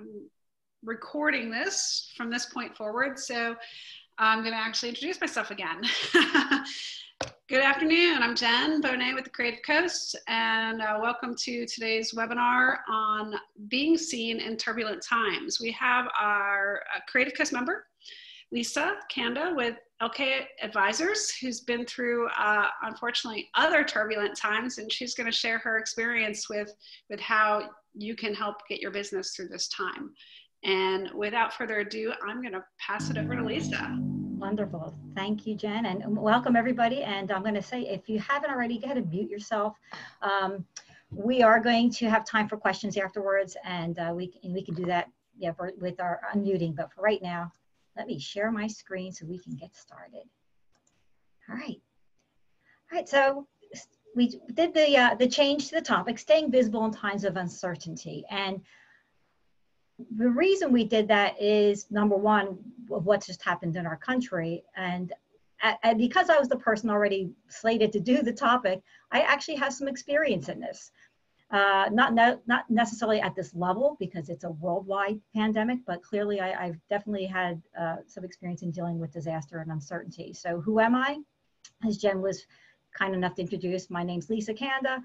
I'm recording this from this point forward. So I'm going to actually introduce myself again. Good afternoon. I'm Jen Bonet with the Creative Coast, and uh, welcome to today's webinar on being seen in turbulent times. We have our uh, Creative Coast member, Lisa Kanda with Elkay Advisors, who's been through, uh, unfortunately, other turbulent times, and she's going to share her experience with, with how you can help get your business through this time. And without further ado, I'm going to pass it over to Lisa. Wonderful. Thank you, Jen. And welcome, everybody. And I'm going to say, if you haven't already, go ahead and mute yourself. Um, we are going to have time for questions afterwards, and uh, we, can, we can do that yeah, for, with our unmuting. But for right now, let me share my screen so we can get started. All right. All right, so we did the, uh, the change to the topic, staying visible in times of uncertainty. And the reason we did that is number one, of what just happened in our country. And, and because I was the person already slated to do the topic, I actually have some experience in this. Uh, not, ne not necessarily at this level because it's a worldwide pandemic, but clearly I, have definitely had uh, some experience in dealing with disaster and uncertainty. So who am I? As Jen was kind enough to introduce, my name's Lisa Kanda.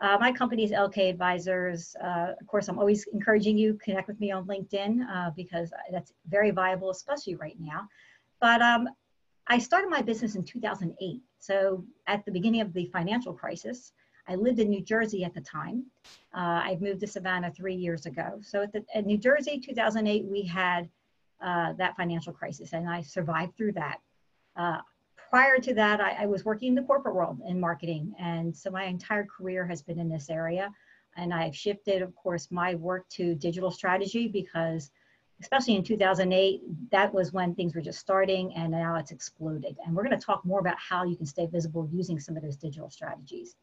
Uh, my company is Elkay Advisors. Uh, of course, I'm always encouraging you connect with me on LinkedIn uh, because that's very viable, especially right now. But um, I started my business in 2008. So at the beginning of the financial crisis, I lived in New Jersey at the time. Uh, I moved to Savannah three years ago. So at, the, New Jersey, 2008, we had uh, that financial crisis, and I survived through that. Uh, prior to that, I, I, was working in the corporate world in marketing, and so my entire career has been in this area. And I've shifted, of course, my work to digital strategy because, especially in 2008, that was when things were just starting, and now it's exploded. And we're going to talk more about how you can stay visible using some of those digital strategies.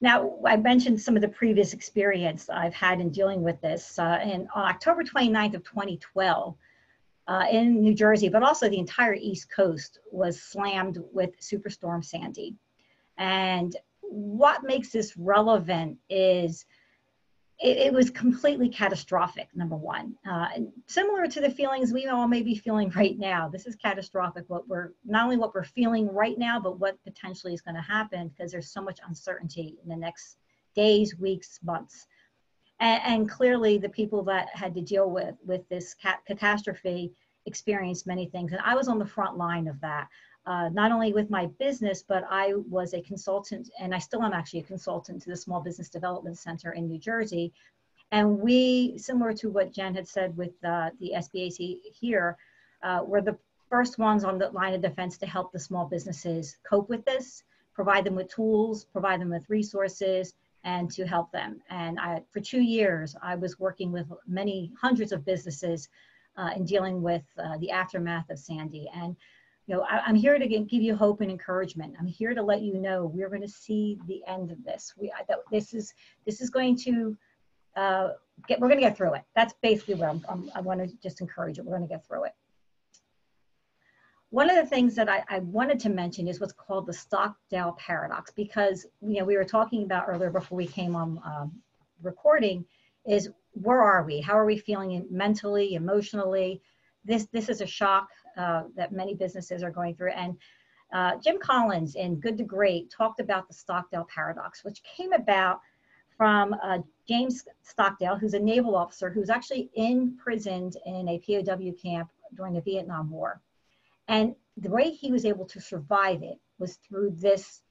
Now, I mentioned some of the previous experience I've had in dealing with this. Uh, and on October 29th of 2012, uh, in New Jersey, but also the entire East Coast was slammed with Superstorm Sandy. And what makes this relevant is it, it was completely catastrophic, number one. Uh, similar to the feelings we all may be feeling right now. This is catastrophic, what we're, not only what we're feeling right now, but what potentially is gonna happen because there's so much uncertainty in the next days, weeks, months. And, and clearly the people that had to deal with, with this cat catastrophe experienced many things. And I was on the front line of that. Uh, not only with my business, but I was a consultant, and I still am actually a consultant to the Small Business Development Center in New Jersey. And we, similar to what Jen had said with uh, the SBAC here, uh, were the first ones on the line of defense to help the small businesses cope with this, provide them with tools, provide them with resources, and to help them. And I, for two years, I was working with many hundreds of businesses uh, in dealing with uh, the aftermath of Sandy. And you know, I, am here to give you hope and encouragement. I'm here to let you know we're going to see the end of this. We that this is this is going to uh, get. We're going to get through it. That's basically what I'm, I'm, i want to just encourage it. We're going to get through it. One of the things that I, I, wanted to mention is what's called the Stockdale paradox, because you know we were talking about earlier before we came on um, recording, is where are we? How are we feeling mentally, emotionally? This this is a shock uh, that many businesses are going through. And uh, Jim Collins in Good to Great talked about the Stockdale paradox, which came about from uh, James Stockdale, who's a naval officer who's actually imprisoned in a POW camp during the Vietnam War. And the way he was able to survive it was through this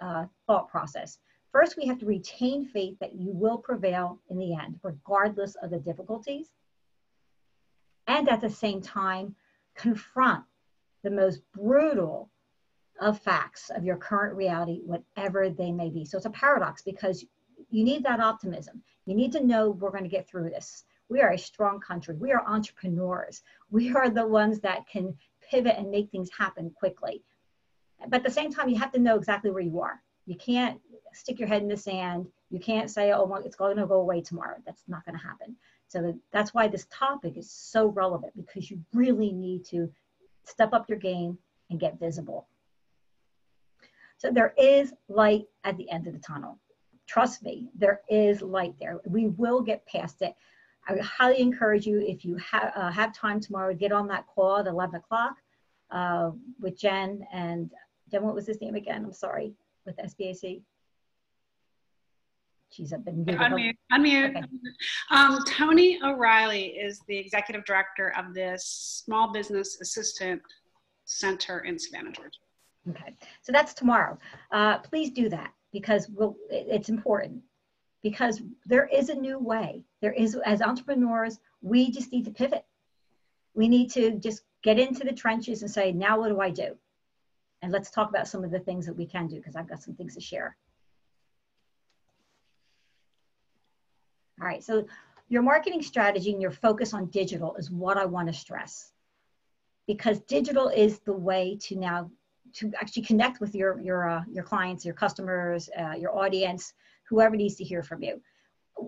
uh, thought process. First, we have to retain faith that you will prevail in the end, regardless of the difficulties. And at the same time, confront the most brutal of facts of your current reality, whatever they may be. So it's a paradox because you need that optimism. You need to know we're going to get through this. We are a strong country. We are entrepreneurs. We are the ones that can pivot and make things happen quickly. But at the same time, you have to know exactly where you are. You can't stick your head in the sand. You can't say, oh, well, it's going to go away tomorrow. That's not going to happen. So that's why this topic is so relevant because you really need to step up your game and get visible. So there is light at the end of the tunnel. trust me, there is light there. We will get past it. I highly encourage you, if you ha- uh, have time tomorrow, get on that call at 11 o'clock uh, with Jen and Jen, what was his name again? I'm sorry, with SBAC. She's been unmute. Unmute. Okay. Um, Tony O'Reilly is the executive director of this Small Business Assistant Center in Savannah, Georgia. Okay, so that's tomorrow. Uh, please do that because we'll, it's important because there is a new way. There is, as entrepreneurs, we just need to pivot. We need to just get into the trenches and say, now what do I do? And let's talk about some of the things that we can do because I've got some things to share. All right, so your marketing strategy and your focus on digital is what I want to stress because digital is the way to now to actually connect with your your uh, your clients, your customers, uh, your audience, whoever needs to hear from you.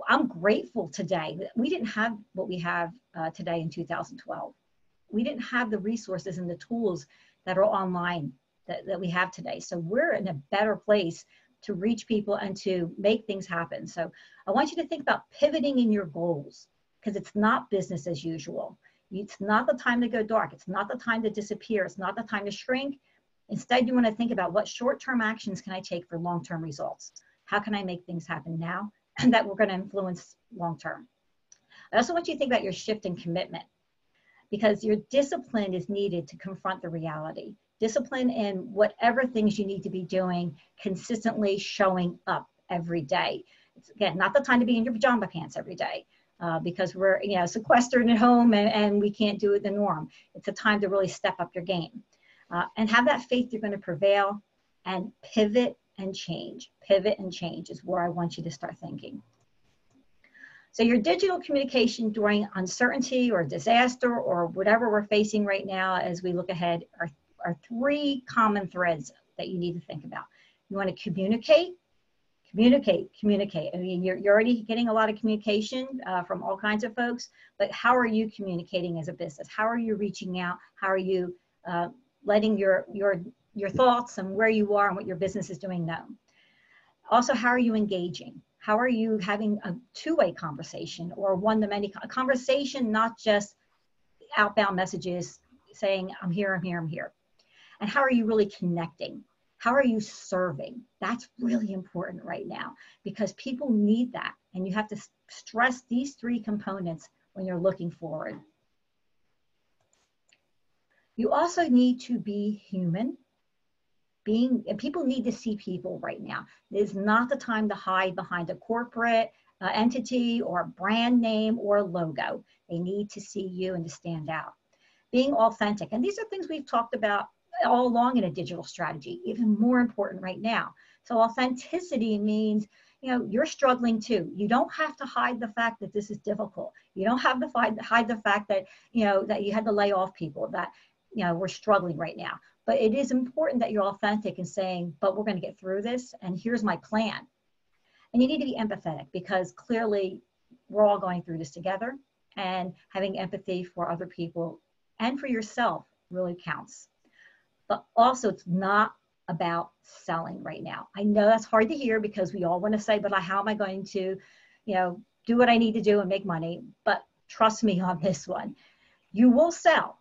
I'm grateful today we didn't have what we have uh, today in 2012. We didn't have the resources and the tools that are online that, that we have today. So we're in a better place to reach people and to make things happen. So I want you to think about pivoting in your goals because it's not business as usual. It's not the time to go dark. It's not the time to disappear. It's not the time to shrink. Instead, you want to think about what short-term actions can I take for long-term results? How can I make things happen now and that we're going to influence long-term? I also want you to think about your shift in commitment because your discipline is needed to confront the reality. Discipline in whatever things you need to be doing, consistently showing up every day. It's again not the time to be in your pajama pants every day. Uh, because we're you know sequestered at home and, and we can't do it the norm. It's a time to really step up your game uh, and have that faith you're going to prevail and pivot and change. Pivot and change is where I want you to start thinking. So your digital communication during uncertainty or disaster or whatever we're facing right now as we look ahead are, are three common threads that you need to think about. You want to communicate, communicate, communicate. I mean, you're, you're already getting a lot of communication uh, from all kinds of folks, but how are you communicating as a business? How are you reaching out? How are you uh, letting your your your thoughts and where you are and what your business is doing known. Also, how are you engaging? How are you having a two-way conversation or one-to-many conversation, not just outbound messages saying, I'm here, I'm here, I'm here. And how are you really connecting? How are you serving? That's really important right now because people need that. And you have to stress these three components when you're looking forward. You also need to be human. Being people need to see people right now. It is not the time to hide behind a corporate uh, entity or brand name or logo. They need to see you and to stand out. Being authentic, and these are things we've talked about all along in a digital strategy, even more important right now. So authenticity means you know you're struggling too you don't have to hide the fact that this is difficult you don't have to hide, hide the fact that you know that you had to lay off people that you know, we're struggling right now. But it is important that you're authentic and saying, but we're going to get through this, and here's my plan. And you need to be empathetic because clearly we're all going through this together, and having empathy for other people and for yourself really counts. But also, it's not about selling right now. I know that's hard to hear because we all want to say, but how am I going to, you know, do what I need to do and make money? But trust me on this one. You will sell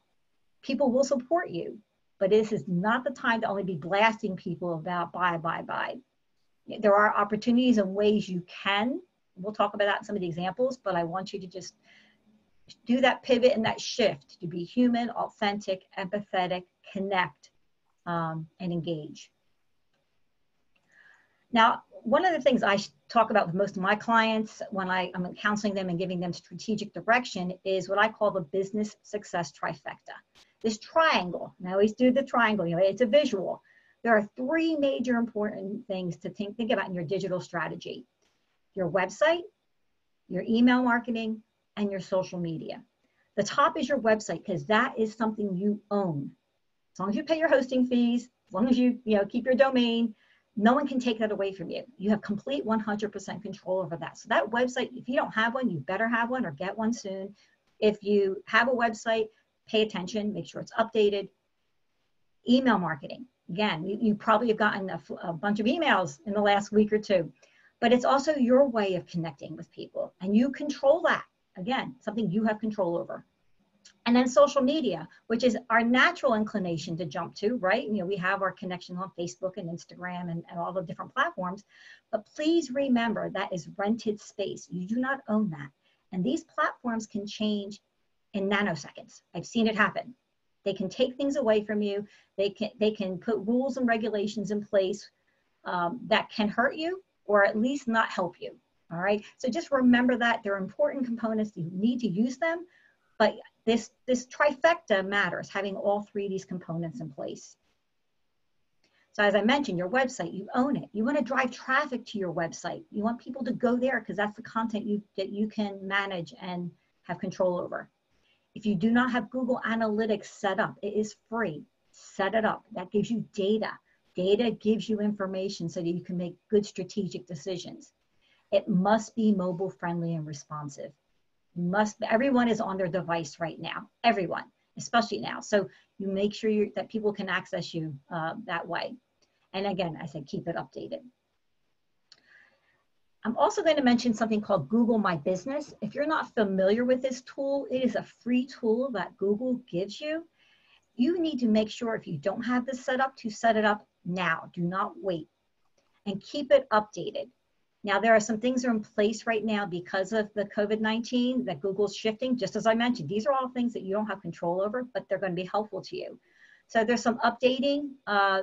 people will support you, but this is not the time to only be blasting people about buy, buy, buy. There are opportunities and ways you can. We'll talk about that in some of the examples, but I want you to just do that pivot and that shift to be human, authentic, empathetic, connect, um, and engage. Now, one of the things I talk about with most of my clients when I, am counseling them and giving them strategic direction is what I call the business success trifecta. This triangle, and I always do the triangle, you know, it's a visual. There are three major important things to think, think about in your digital strategy. Your website, your email marketing, and your social media. The top is your website because that is something you own. As long as you pay your hosting fees, as long as you, you know, keep your domain, no one can take that away from you. You have complete 100% control over that. So that website, if you don't have one, you better have one or get one soon. If you have a website, pay attention, make sure it's updated. Email marketing. Again, you, you probably have gotten a, a bunch of emails in the last week or two. but it's also your way of connecting with people and you control that again something you have control over and then social media which is our natural inclination to jump to right? You know we have our connections on facebook and instagram and, and all the different platforms. But please remember that is rented space. You do not own that. And these platforms can change in nanoseconds. I've seen it happen. They can take things away from you. They can they can put rules and regulations in place um, that can hurt you or at least not help you. All right? So just remember that they're important components. You need to use them. But this, this trifecta matters, having all three of these components in place. So as I mentioned, your website, you own it. You want to drive traffic to your website. You want people to go there because that's the content you, that you can manage and have control over. If you do not have Google Analytics set up, it is free. Set it up. That gives you data. Data gives you information so that you can make good strategic decisions. It must be mobile friendly and responsive must everyone is on their device right now everyone especially now. So you make sure that people can access you uh, that way. And again i said keep it updated. I'm also going to mention something called google my business. If you're not familiar with this tool it is a free tool that google gives you. You need to make sure if you don't have this set up to set it up now. Do not wait. And keep it updated now, there are some things that are in place right now because of the COVID-19 that Google's shifting. Just as I mentioned, these are all things that you don't have control over, but they're going to be helpful to you. So there's some updating uh,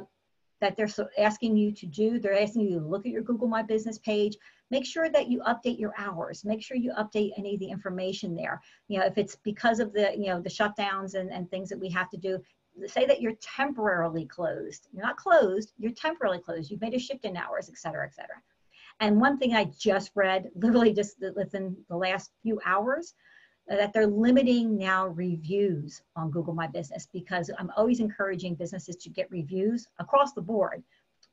that they're asking you to do. They're asking you to look at your Google My Business page. Make sure that you update your hours. Make sure you update any of the information there. You know, if it's because of the, you know, the shutdowns and, and things that we have to do, say that you're temporarily closed. You're not closed, you're temporarily closed. You've made a shift in hours, et cetera, et cetera. And one thing I just read, literally just within the last few hours, uh, that they're limiting now reviews on Google My Business because I'm always encouraging businesses to get reviews across the board,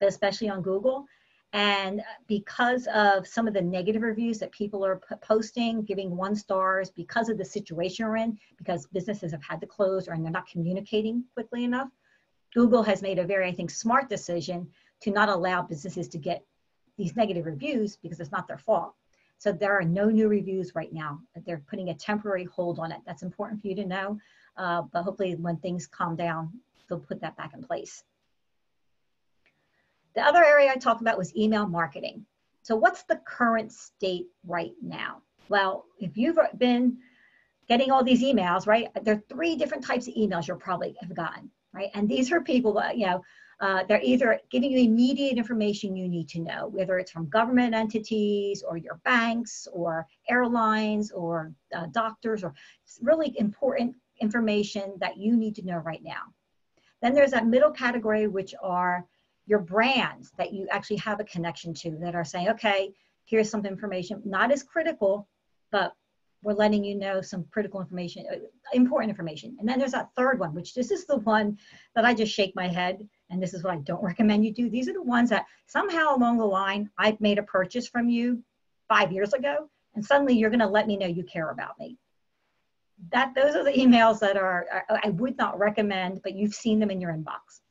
especially on Google. And because of some of the negative reviews that people are posting, giving one stars, because of the situation we're in, because businesses have had to close or and they're not communicating quickly enough, Google has made a very, I think, smart decision to not allow businesses to get these negative reviews because it's not their fault. So there are no new reviews right now. They're putting a temporary hold on it. That's important for you to know. Uh, but hopefully when things calm down, they'll put that back in place. The other area I talked about was email marketing. So what's the current state right now? Well, if you've been getting all these emails, right, there are three different types of emails you'll probably have gotten, right? And these are people that, you know, uh, they're either giving you immediate information you need to know, whether it's from government entities or your banks or airlines or uh, doctors or really important information that you need to know right now. Then there's that middle category, which are your brands that you actually have a connection to that are saying, okay, here's some information, not as critical, but we're letting you know some critical information, uh, important information. And then there's that third one, which this is the one that I just shake my head and this is what I don't recommend you do. These are the ones that somehow along the line, I've made a purchase from you five years ago, and suddenly you're going to let me know you care about me. That those are the emails that are I would not recommend, but you've seen them in your inbox.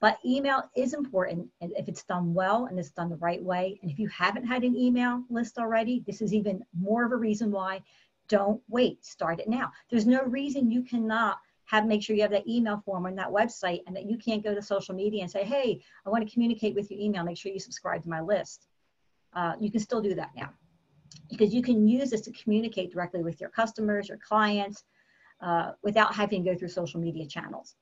But email is important if it's done well and it's done the right way. And if you haven't had an email list already, this is even more of a reason why don't wait. Start it now. There's no reason you cannot have make sure you have that email form on that website and that you can't go to social media and say, hey, I want to communicate with your email. Make sure you subscribe to my list. Uh, you can still do that now because you can use this to communicate directly with your customers, your clients, uh, without having to go through social media channels.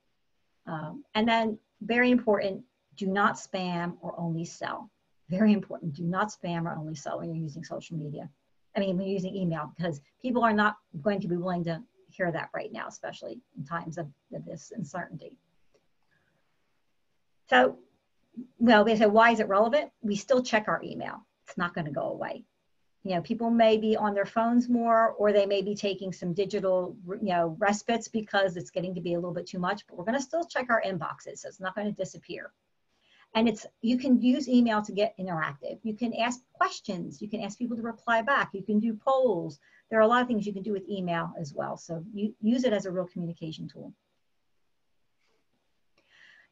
Um, and then very important, do not spam or only sell. Very important, do not spam or only sell when you're using social media. I mean, when you're using email because people are not going to be willing to that right now, especially in times of, of this uncertainty. So, well, they say, why is it relevant? We still check our email. It's not going to go away. You know, people may be on their phones more, or they may be taking some digital, you know, respites because it's getting to be a little bit too much. But we're going to still check our inboxes, so it's not going to disappear. And it's you can use email to get interactive. You can ask questions. You can ask people to reply back. You can do polls there are a lot of things you can do with email as well. So you use it as a real communication tool.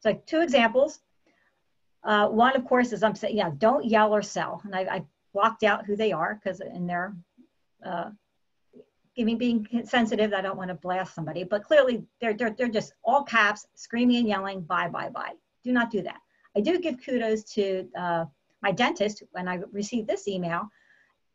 So two examples. Uh, one, of course, is I'm saying, yeah, don't yell or sell. And I, I blocked out who they are because in their uh, giving being sensitive, I don't want to blast somebody, but clearly they're, they're, they're just all caps, screaming and yelling, buy, buy, buy. Do not do that. I do give kudos to uh, my dentist when I received this email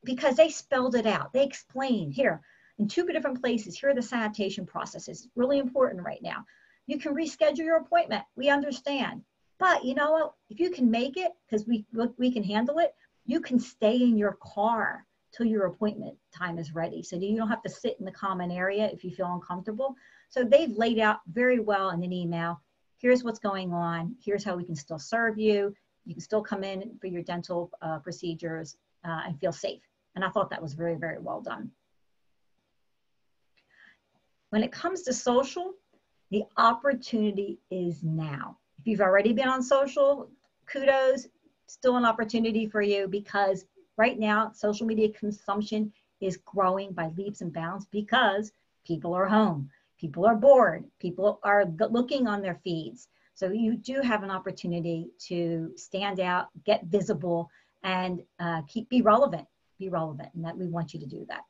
because they spelled it out. They explained here in two different places, here are the sanitation processes. Really important right now. You can reschedule your appointment. We understand. But you know what? If you can make it, because we, we can handle it, you can stay in your car till your appointment time is ready. So you don't have to sit in the common area if you feel uncomfortable. So they've laid out very well in an email. Here's what's going on. Here's how we can still serve you. You can still come in for your dental uh, procedures uh, and feel safe. And I thought that was very, very well done. When it comes to social, the opportunity is now. If you've already been on social, kudos, still an opportunity for you because right now social media consumption is growing by leaps and bounds because people are home, people are bored, people are looking on their feeds. So you do have an opportunity to stand out, get visible, and uh, keep be relevant, be relevant, and that we want you to do that.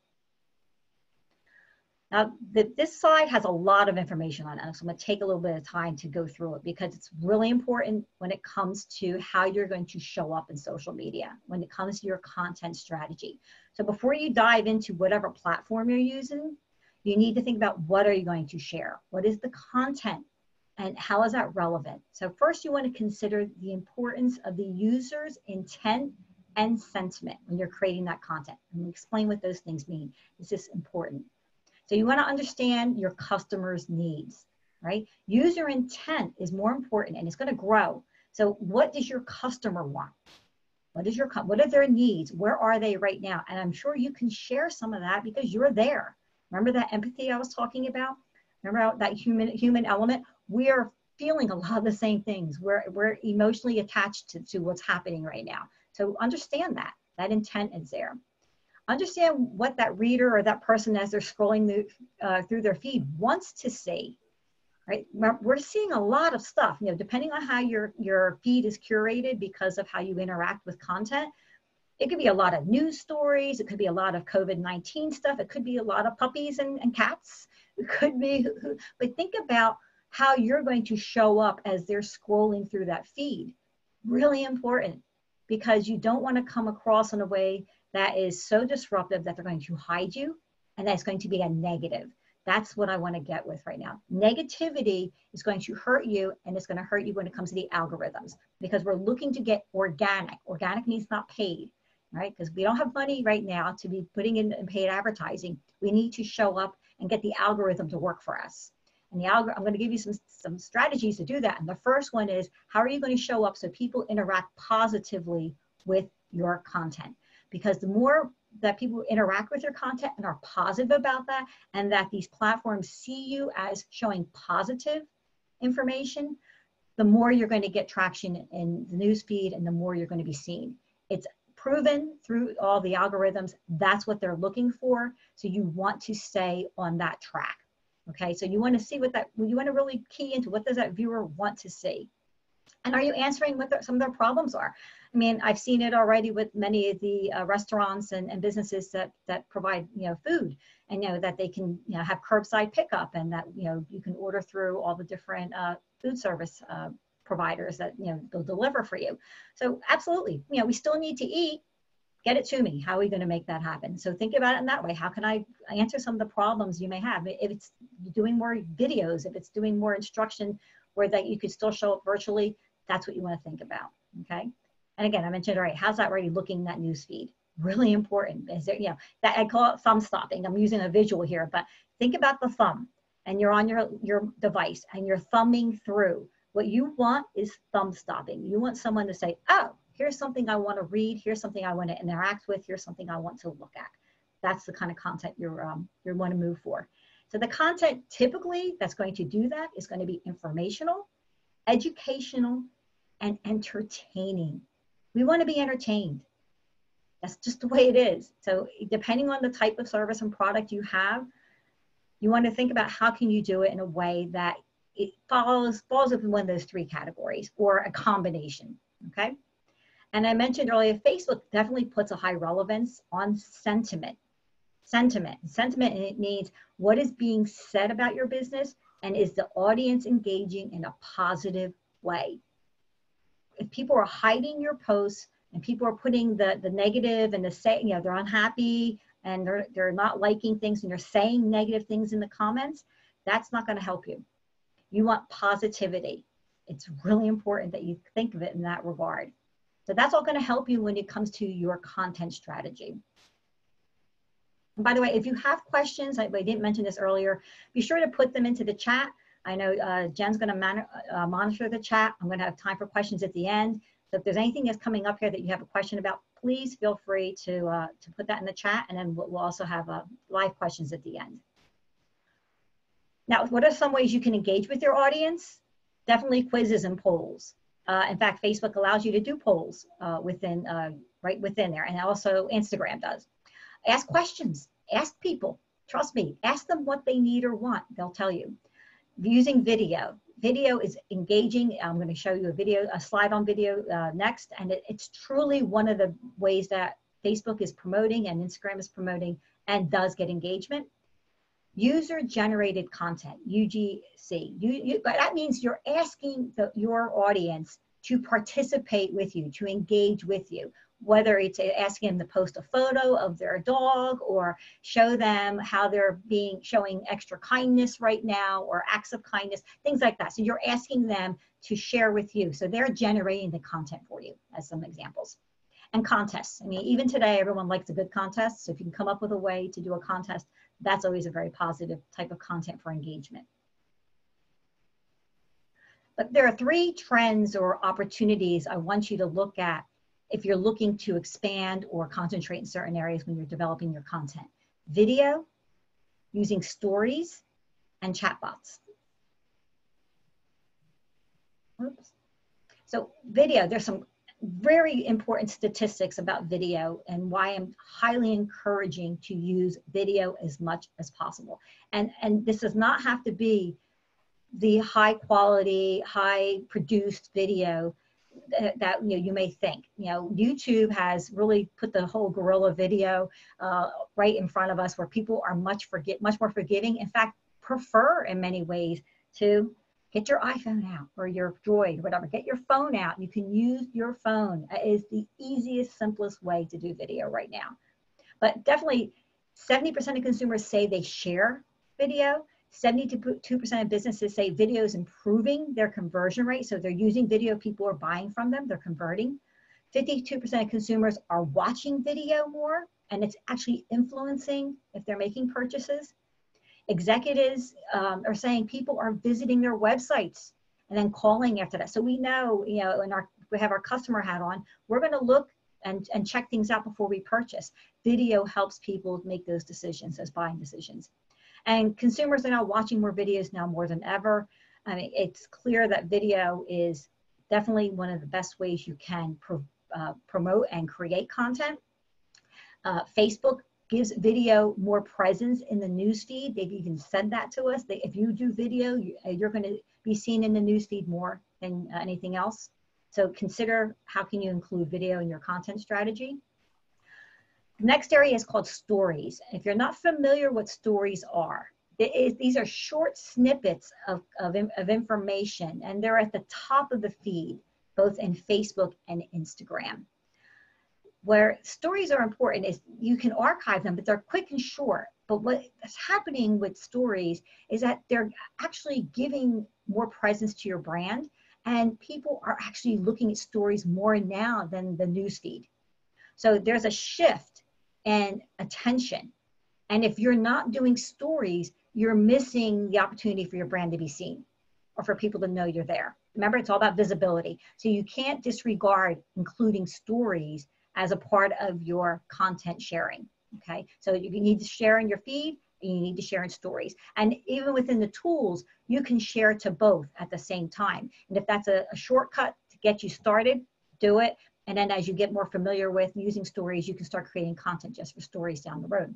Now, the, this slide has a lot of information on it, so I'm going to take a little bit of time to go through it because it's really important when it comes to how you're going to show up in social media, when it comes to your content strategy. So before you dive into whatever platform you're using, you need to think about what are you going to share? What is the content? And how is that relevant? So first you want to consider the importance of the user's intent and sentiment when you're creating that content. And explain what those things mean. This is important. So you want to understand your customer's needs, right? User intent is more important and it's going to grow. So what does your customer want? What is your what are their needs? Where are they right now? And I'm sure you can share some of that because you're there. Remember that empathy I was talking about? Remember that human human element? We are feeling a lot of the same things. We're we're emotionally attached to, to what's happening right now. So understand that. That intent is there understand what that reader or that person as they're scrolling the, uh, through their feed wants to see right we're seeing a lot of stuff you know depending on how your your feed is curated because of how you interact with content it could be a lot of news stories it could be a lot of covid-19 stuff it could be a lot of puppies and, and cats it could be but think about how you're going to show up as they're scrolling through that feed really important because you don't want to come across in a way that is so disruptive that they're going to hide you and that's going to be a negative. That's what I want to get with right now. Negativity is going to hurt you and it's going to hurt you when it comes to the algorithms because we're looking to get organic. Organic means not paid, right? Because we don't have money right now to be putting in paid advertising. We need to show up and get the algorithm to work for us. And the algorithm, I'm going to give you some, some strategies to do that. And the first one is how are you going to show up so people interact positively with your content? because the more that people interact with your content and are positive about that, and that these platforms see you as showing positive information, the more you're going to get traction in the newsfeed and the more you're going to be seen. It's proven through all the algorithms that's what they're looking for. So you want to stay on that track. Okay, so you want to see what that, you want to really key into what does that viewer want to see? And are you answering what some of their problems are? I mean, I've seen it already with many of the uh, restaurants and, and businesses that, that provide, you know, food and, you know, that they can, you know, have curbside pickup and that, you know, you can order through all the different uh, food service uh, providers that, you know, they'll deliver for you. So absolutely, you know, we still need to eat, get it to me. How are we going to make that happen? So think about it in that way. How can I answer some of the problems you may have? If it's doing more videos, if it's doing more instruction where that you could still show up virtually, that's what you want to think about. Okay. And again, I mentioned, all right, how's that already looking that news feed? Really important. Is there, you know, that I call it thumb stopping. I'm using a visual here, but think about the thumb and you're on your, your device and you're thumbing through. What you want is thumb stopping. You want someone to say, oh, here's something I want to read. Here's something I want to interact with. Here's something I want to look at. That's the kind of content you're, um, you want to move for. So the content typically that's going to do that is going to be informational, educational, and entertaining. We want to be entertained. That's just the way it is. So depending on the type of service and product you have, you want to think about how can you do it in a way that it follows falls within one of those three categories or a combination. Okay. And I mentioned earlier, Facebook definitely puts a high relevance on sentiment. Sentiment. Sentiment and it means what is being said about your business and is the audience engaging in a positive way. If people are hiding your posts and people are putting the, the negative and the say, you know, they're unhappy and they're, they're not liking things and they're saying negative things in the comments, that's not going to help you. You want positivity. It's really important that you think of it in that regard. So that's all going to help you when it comes to your content strategy. And by the way, if you have questions, I, I didn't mention this earlier, be sure to put them into the chat. I know uh, Jen's going to uh, monitor the chat. I'm going to have time for questions at the end. So if there's anything that's coming up here that you have a question about, please feel free to, uh, to put that in the chat. And then we'll, we'll also have uh, live questions at the end. Now, what are some ways you can engage with your audience? Definitely quizzes and polls. Uh, in fact, Facebook allows you to do polls uh, within, uh, right within there, and also Instagram does. Ask questions, ask people, trust me, ask them what they need or want, they'll tell you. Using video, video is engaging. I'm going to show you a video, a slide on video uh, next, and it, it's truly one of the ways that Facebook is promoting and Instagram is promoting and does get engagement user generated content ugc you, you, that means you're asking the, your audience to participate with you to engage with you whether it's asking them to post a photo of their dog or show them how they're being showing extra kindness right now or acts of kindness things like that. So you're asking them to share with you. So they're generating the content for you as some examples. And contests. I mean even today everyone likes a good contest. So if you can come up with a way to do a contest that's always a very positive type of content for engagement. But there are three trends or opportunities I want you to look at if you're looking to expand or concentrate in certain areas when you're developing your content. Video, using stories, and chatbots. Oops. So video, there's some very important statistics about video and why I'm highly encouraging to use video as much as possible. And, and this does not have to be the high quality, high produced video that, that, you know you may think. You know, YouTube has really put the whole guerrilla video uh, right in front of us, where people are much forget much more forgiving. In fact, prefer in many ways to get your iPhone out or your Droid, whatever. Get your phone out. You can use your phone. It is the easiest, simplest way to do video right now. But definitely, 70% of consumers say they share video. 72% of businesses say video is improving their conversion rate. So they're using video, people are buying from them, they're converting. 52% of consumers are watching video more, and it's actually influencing if they're making purchases executives um, are saying people are visiting their websites and then calling after that. So we know, you know, and our we have our customer hat on, we're going to look and, and check things out before we purchase. Video helps people make those decisions, those buying decisions. And consumers are now watching more videos now more than ever. I mean, it's clear that video is definitely one of the best ways you can pro, uh, promote and create content. Uh, Facebook gives video more presence in the newsfeed. They've even said that to us. That if you do video, you, are uh, going to be seen in the newsfeed more than uh, anything else. So consider how can you include video in your content strategy. Next area is called stories. If you're not familiar what stories are, these are short snippets of, of, of information and they're at the top of the feed, both in Facebook and Instagram where stories are important is you can archive them, but they're quick and short. But what's happening with stories is that they're actually giving more presence to your brand, and people are actually looking at stories more now than the newsfeed. So there's a shift in attention. And if you're not doing stories, you're missing the opportunity for your brand to be seen or for people to know you're there. Remember, it's all about visibility. So you can't disregard including stories as a part of your content sharing. Okay, so you need to share in your feed and you need to share in stories. And even within the tools, you can share to both at the same time. And if that's a, a shortcut to get you started, do it. And then as you get more familiar with using stories, you can start creating content just for stories down the road.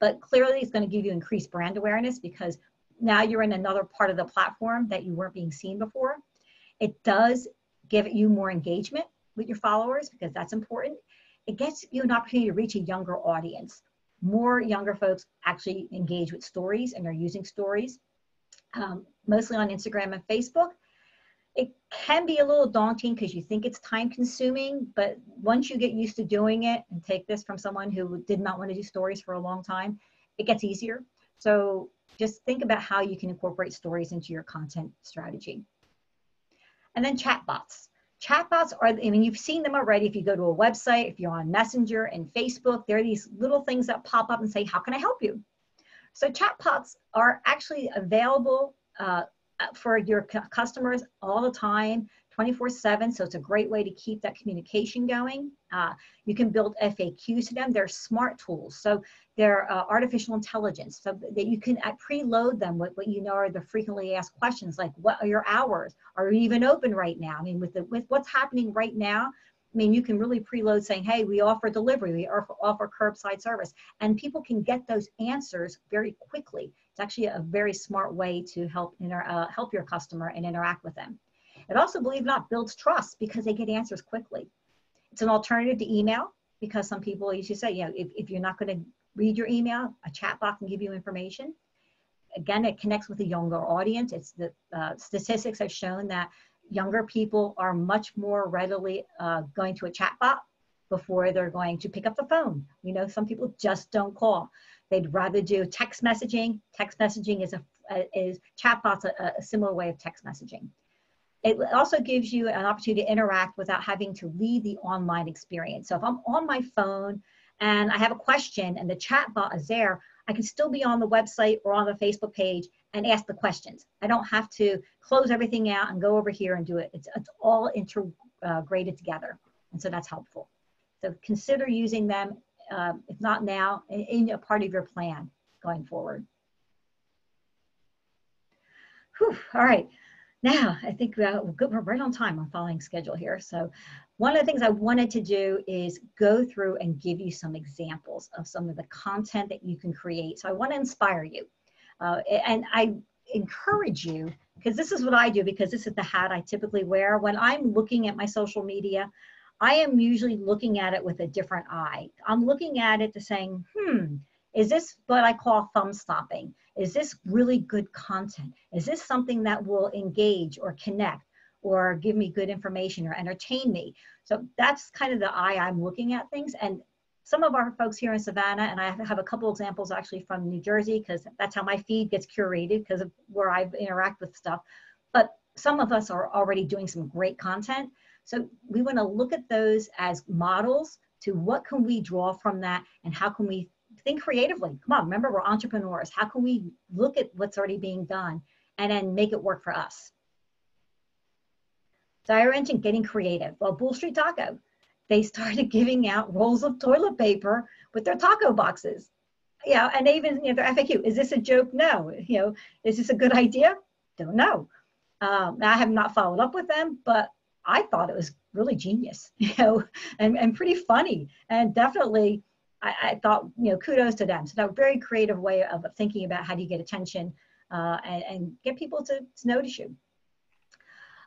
But clearly, it's going to give you increased brand awareness because now you're in another part of the platform that you weren't being seen before. It does give you more engagement with your followers because that's important. It gets you an opportunity to reach a younger audience. More younger folks actually engage with stories and are using stories, um, mostly on Instagram and Facebook. It can be a little daunting because you think it's time consuming, but once you get used to doing it and take this from someone who did not want to do stories for a long time, it gets easier. So just think about how you can incorporate stories into your content strategy. And then chatbots. Chatbots are, I mean, you've seen them already. If you go to a website, if you're on Messenger and Facebook, there are these little things that pop up and say, how can I help you? So chatbots are actually available uh, for your customers all the time 24 7 so it's a great way to keep that communication going uh, you can build faqs to them they're smart tools so they're uh, artificial intelligence so that you can uh, preload them with what you know are the frequently asked questions like what are your hours are you even open right now i mean with the with what's happening right now I mean, you can really preload saying, hey, we offer delivery, we offer, offer curbside service, and people can get those answers very quickly. It's actually a very smart way to help, inter, uh, help your customer and interact with them. It also, believe it or not, builds trust because they get answers quickly. It's an alternative to email because some people usually say, you know, if, if you're not going to read your email, a chat box can give you information. Again, it connects with a younger audience. It's the uh, statistics have shown that younger people are much more readily uh, going to a chatbot before they're going to pick up the phone. You know, some people just don't call. They'd rather do text messaging. Text messaging is a is chatbots a, a similar way of text messaging. It also gives you an opportunity to interact without having to leave the online experience. So if I'm on my phone and I have a question and the chat chatbot is there, I can still be on the website or on the Facebook page and ask the questions. I don't have to close everything out and go over here and do it. It's, it's all integrated together. And so that's helpful. So consider using them, uh, if not now, in, in, a part of your plan going forward. Whew, all right. Now, I think uh, we're right on time. I'm following schedule here. So one of the things I wanted to do is go through and give you some examples of some of the content that you can create. So I want to inspire you. Uh, and I encourage you, because this is what I do, because this is the hat I typically wear. When I'm looking at my social media, I am usually looking at it with a different eye. I'm looking at it to saying, hmm, is this what I call thumb stopping? Is this really good content? Is this something that will engage or connect or give me good information or entertain me? So that's kind of the eye I'm looking at things. And some of our folks here in Savannah, and I have a couple examples actually from New Jersey, because that's how my feed gets curated because of where I interact with stuff. But some of us are already doing some great content. So we want to look at those as models to what can we draw from that and how can we think creatively. Come on, remember we're entrepreneurs. How can we look at what's already being done and then make it work for us? I mentioned getting creative. Well, Bull Street Taco, they started giving out rolls of toilet paper with their taco boxes. Know, and even you know, their FAQ, is this a joke? No. You know, is this a good idea? Don't know. Um, I have not followed up with them, but I thought it was really genius, you know, and, and pretty funny. And definitely, I, I thought, you know, kudos to them. So that very creative way of thinking about how do you get attention uh, and, and, get people to, to notice you.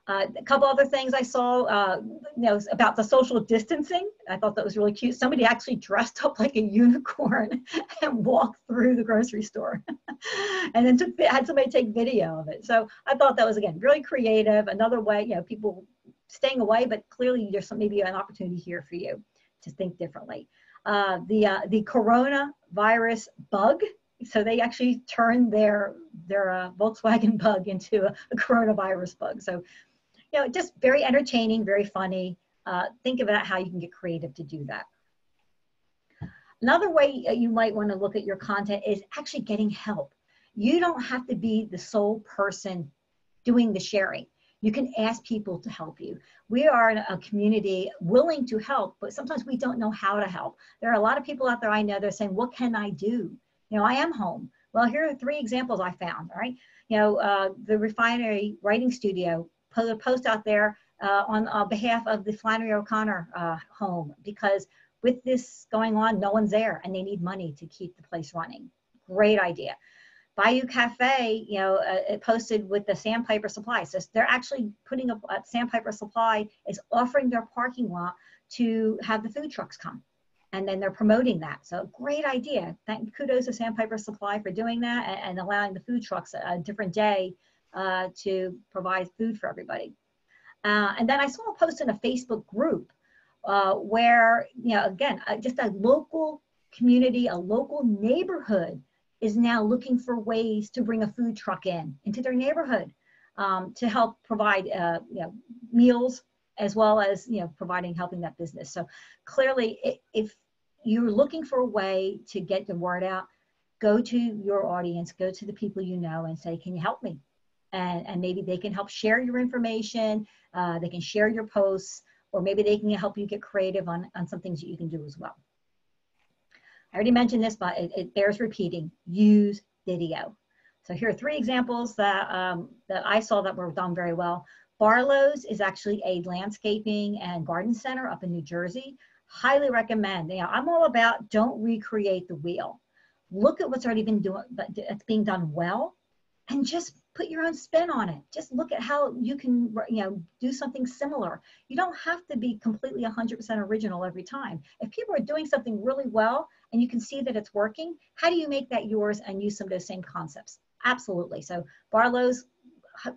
Uh, a couple other things I saw, uh, you know, about the social distancing. I thought that was really cute. Somebody actually dressed up like a unicorn and walked through the grocery store, and then took had somebody take video of it. So I thought that was again really creative. Another way, you know, people staying away, but clearly there's some, maybe an opportunity here for you to think differently. Uh, the uh, the coronavirus bug so they actually turned their their uh, Volkswagen bug into a, a, coronavirus bug. So you know, just very entertaining, very funny. Uh, think about how you can get creative to do that. Another way uh, you might want to look at your content is actually getting help. You don't have to be the sole person doing the sharing. You can ask people to help you. We are a community willing to help, but sometimes we don't know how to help. There are a lot of people out there I know they're saying, What can I do? You know, I am home. Well, here are three examples I found, all right? You know, uh, the refinery writing studio put a post out there uh, on uh, behalf of the Flannery O'Connor uh, home because with this going on, no one's there and they need money to keep the place running. Great idea. Bayou Cafe, you know, uh, it posted with the Sandpiper Supply. So they're actually putting up uh, Sandpiper Supply is offering their parking lot to have the food trucks come. And then they're promoting that. So great idea. Thank kudos to Sandpiper Supply for doing that and, and allowing the food trucks a, a different day uh, to provide food for everybody. Uh, and then I saw a post in a Facebook group uh, where, you know, again, uh, just a local community, a local neighborhood is now looking for ways to bring a food truck in into their neighborhood um, to help provide uh, you know, meals as well as you know providing helping that business. So clearly, if you're looking for a way to get the word out, go to your audience, go to the people you know, and say, "Can you help me?" And, and maybe they can help share your information. Uh, they can share your posts, or maybe they can help you get creative on on some things that you can do as well. I already mentioned this, but it, it bears repeating. Use video. So here are three examples that, um, that I saw that were done very well. Barlow's is actually a landscaping and garden center up in New Jersey. Highly recommend. You know, I'm all about don't recreate the wheel. Look at what's already been doing, but it's being done well, and just put your own spin on it. Just look at how you can, you know, do something similar. You don't have to be completely 100% original every time. If people are doing something really well and you can see that it's working, how do you make that yours and use some of those same concepts? Absolutely. So Barlow's,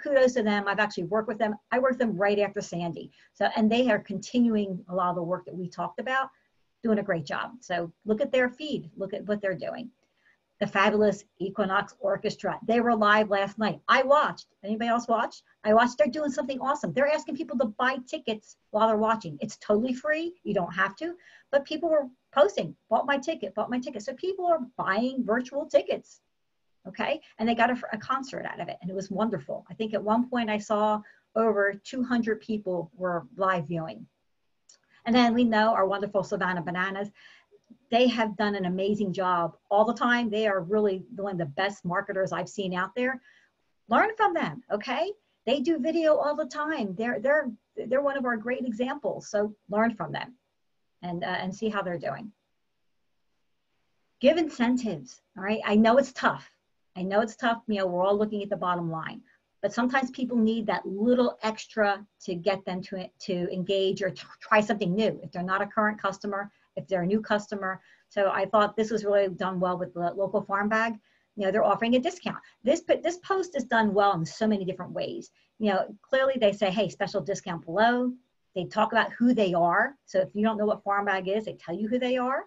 kudos to them. I've actually worked with them. I worked with them right after Sandy. So, and they are continuing a lot of the work that we talked about, doing a great job. So look at their feed, look at what they're doing the fabulous Equinox Orchestra. They were live last night. I watched. Anybody else watch? I watched. They're doing something awesome. They're asking people to buy tickets while they're watching. It's totally free. You don't have to. But people were posting, bought my ticket, bought my ticket. So people are buying virtual tickets. Okay. And they got a, a concert out of it. And it was wonderful. I think at one point I saw over 200 people were live viewing. And then we know our wonderful Savannah Bananas they have done an amazing job all the time. They are really one of the best marketers I've seen out there. Learn from them, okay? They do video all the time. They're they're they're one of our great examples. So learn from them, and uh, and see how they're doing. Give incentives. All right. I know it's tough. I know it's tough. You know, we're all looking at the bottom line, but sometimes people need that little extra to get them to to engage or try something new. If they're not a current customer, if they're a new customer. So I thought this was really done well with the local farm bag. You know, they're offering a discount. This this post is done well in so many different ways. You know, clearly they say, hey, special discount below. They talk about who they are. So if you don't know what farm bag is, they tell you who they are.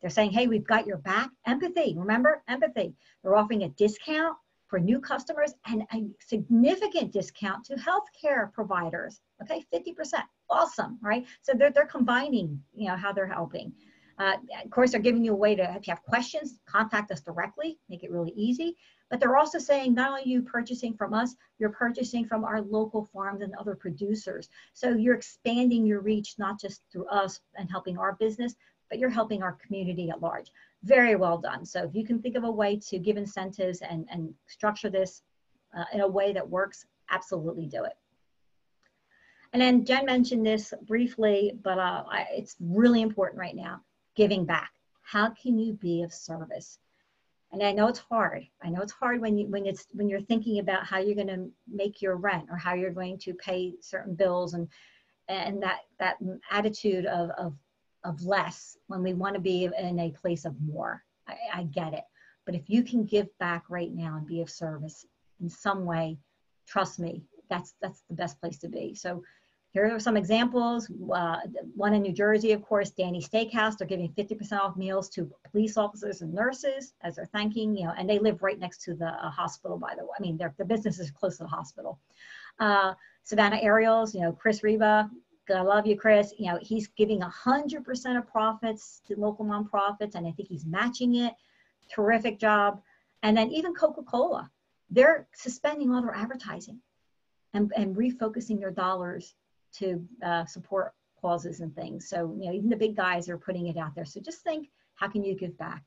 They're saying, hey, we've got your back. Empathy, remember? Empathy. They're offering a discount for new customers and a significant discount to healthcare providers. Okay, 50%. Awesome, right? So they're, they're combining, you know, how they're helping. Uh, of course, they're giving you a way to, if you have questions, contact us directly, make it really easy. But they're also saying not only you purchasing from us, you're purchasing from our local farms and other producers. So you're expanding your reach, not just through us and helping our business, but you're helping our community at large. Very well done. So if you can think of a way to give incentives and, and structure this uh, in a way that works, absolutely do it. And then Jen mentioned this briefly, but uh, I, it's really important right now, giving back. How can you be of service? And I know it's hard. I know it's hard when you when it's when you're thinking about how you're going to make your rent or how you're going to pay certain bills and and that that attitude of of of less when we want to be in a place of more. I, I get it. But if you can give back right now and be of service in some way, trust me, that's that's the best place to be. So here are some examples. Uh, one in New Jersey, of course, Danny Steakhouse. They're giving 50% off meals to police officers and nurses as they're thanking, you know, and they live right next to the uh, hospital, by the way. I mean, their, their business is close to the hospital. Uh, Savannah Aerials, you know, Chris Reba, I love you, Chris. You know, he's giving 100% of profits to local nonprofits, and I think he's matching it. Terrific job. And then even Coca Cola, they're suspending all their advertising and, and refocusing their dollars to uh, support causes and things. So, you know, even the big guys are putting it out there. So just think, how can you give back?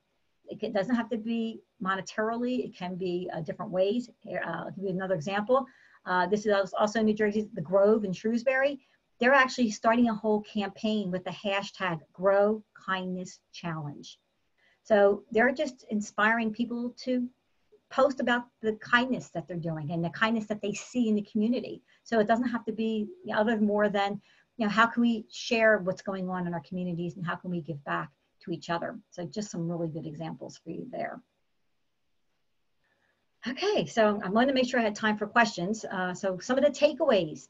It doesn't have to be monetarily, it can be uh, different ways. Uh, I'll give you another example. Uh, this is also in New Jersey, the Grove in Shrewsbury they're actually starting a whole campaign with the hashtag Grow Kindness Challenge. So they're just inspiring people to post about the kindness that they're doing and the kindness that they see in the community. So it doesn't have to be other more than, you know, how can we share what's going on in our communities and how can we give back to each other? So just some really good examples for you there. Okay, so I'm going to make sure I had time for questions. Uh, so some of the takeaways.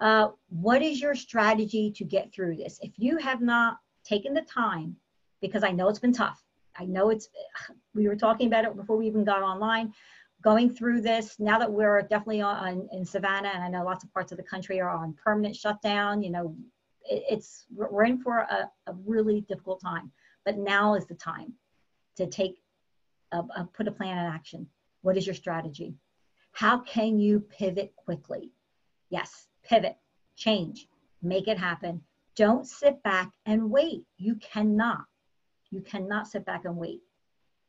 Uh, what is your strategy to get through this? If you have not taken the time, because I know it's been tough, I know it's, we were talking about it before we even got online, going through this, now that we're definitely on in Savannah, and I know lots of parts of the country are on permanent shutdown, you know, it, it's, we're in for a, a really difficult time, but now is the time to take, a, a, put a plan in action. What is your strategy? How can you pivot quickly? Yes, pivot, change, make it happen. Don't sit back and wait. You cannot. You cannot sit back and wait.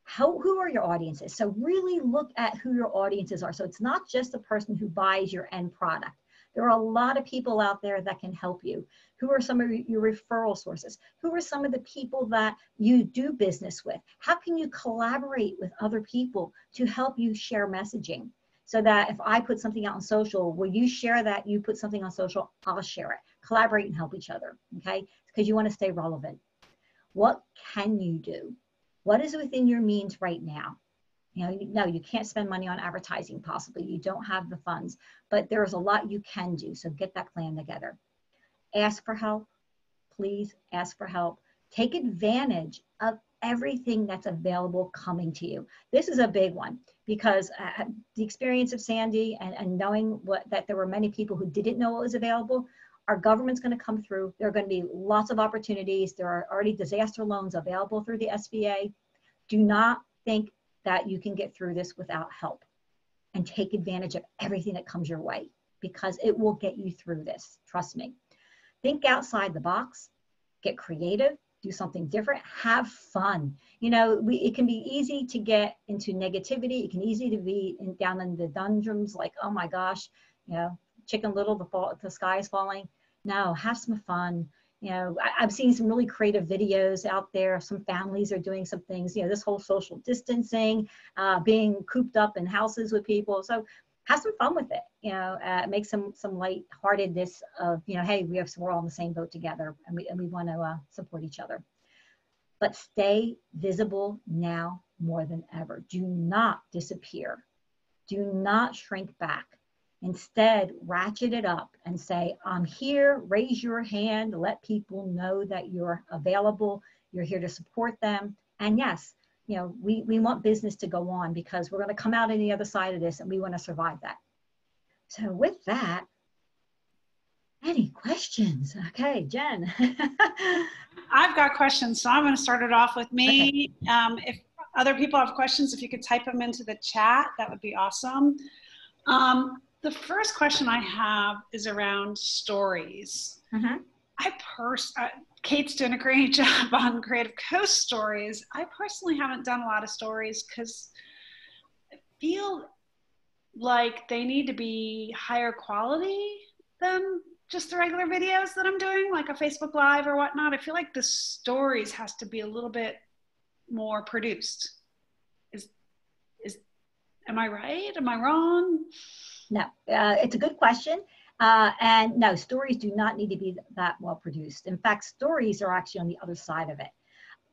How, who are your audiences? So really look at who your audiences are. So it's not just the person who buys your end product. There are a lot of people out there that can help you. Who are some of your referral sources? Who are some of the people that you do business with? How can you collaborate with other people to help you share messaging? So that if I put something out on social, will you share that? You put something on social, I'll share it. Collaborate and help each other, okay? Because you want to stay relevant. What can you do? What is within your means right now? You know, no, you can't spend money on advertising, possibly. You don't have the funds, but there's a lot you can do. So get that plan together. Ask for help. Please ask for help. Take advantage of everything that's available coming to you. This is a big one because uh, the experience of Sandy and, and knowing what that there were many people who didn't know what was available, our government's going to come through. There are going to be lots of opportunities. There are already disaster loans available through the SBA. Do not think that you can get through this without help and take advantage of everything that comes your way because it will get you through this. Trust me. Think outside the box, get creative, do something different, have fun. You know, we, it can be easy to get into negativity. It can easy to be in, down in the dungeons like, oh my gosh, you know, chicken little, the, fall, the sky is falling. No, have some fun. You know, I, have seen some really creative videos out there. Some families are doing some things. You know, this whole social distancing, uh, being cooped up in houses with people. So have some fun with it. You know, uh, make some some lightheartedness of you know, hey, we have we're all in the same boat together, and we and we want to uh, support each other. But stay visible now more than ever. Do not disappear. Do not shrink back. Instead, ratchet it up and say, I'm here, raise your hand, let people know that you're available, you're here to support them. And yes, you know, we, we want business to go on because we're going to come out on the other side of this and we want to survive that. So with that, any questions? Okay, Jen. I've got questions, so I'm going to start it off with me. Okay. Um, if other people have questions, if you could type them into the chat, that would be awesome. Um, the first question I have is around stories. Mm-hmm. I pers- uh, Kate's doing a great job on Creative Coast stories. I personally haven't done a lot of stories because I feel like they need to be higher quality than just the regular videos that I'm doing, like a Facebook Live or whatnot. I feel like the stories has to be a little bit more produced. Is is am I right? Am I wrong? No, uh, it's a good question. Uh, and no, stories do not need to be that well produced. In fact, stories are actually on the other side of it.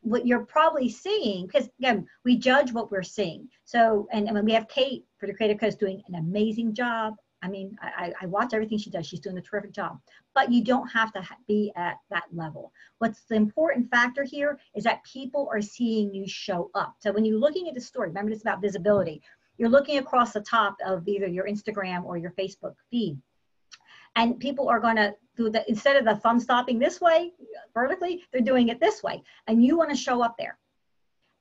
What you're probably seeing, because again, we judge what we're seeing. So, and, and when we have Kate for the Creative Coast doing an amazing job. I mean, I, I watch everything she does. She's doing a terrific job. But you don't have to be at that level. What's the important factor here is that people are seeing you show up. So when you're looking at the story, remember it's about visibility you're looking across the top of either your Instagram or your Facebook feed. And people are going to do the, instead of the thumb stopping this way vertically, they're doing it this way. And you want to show up there.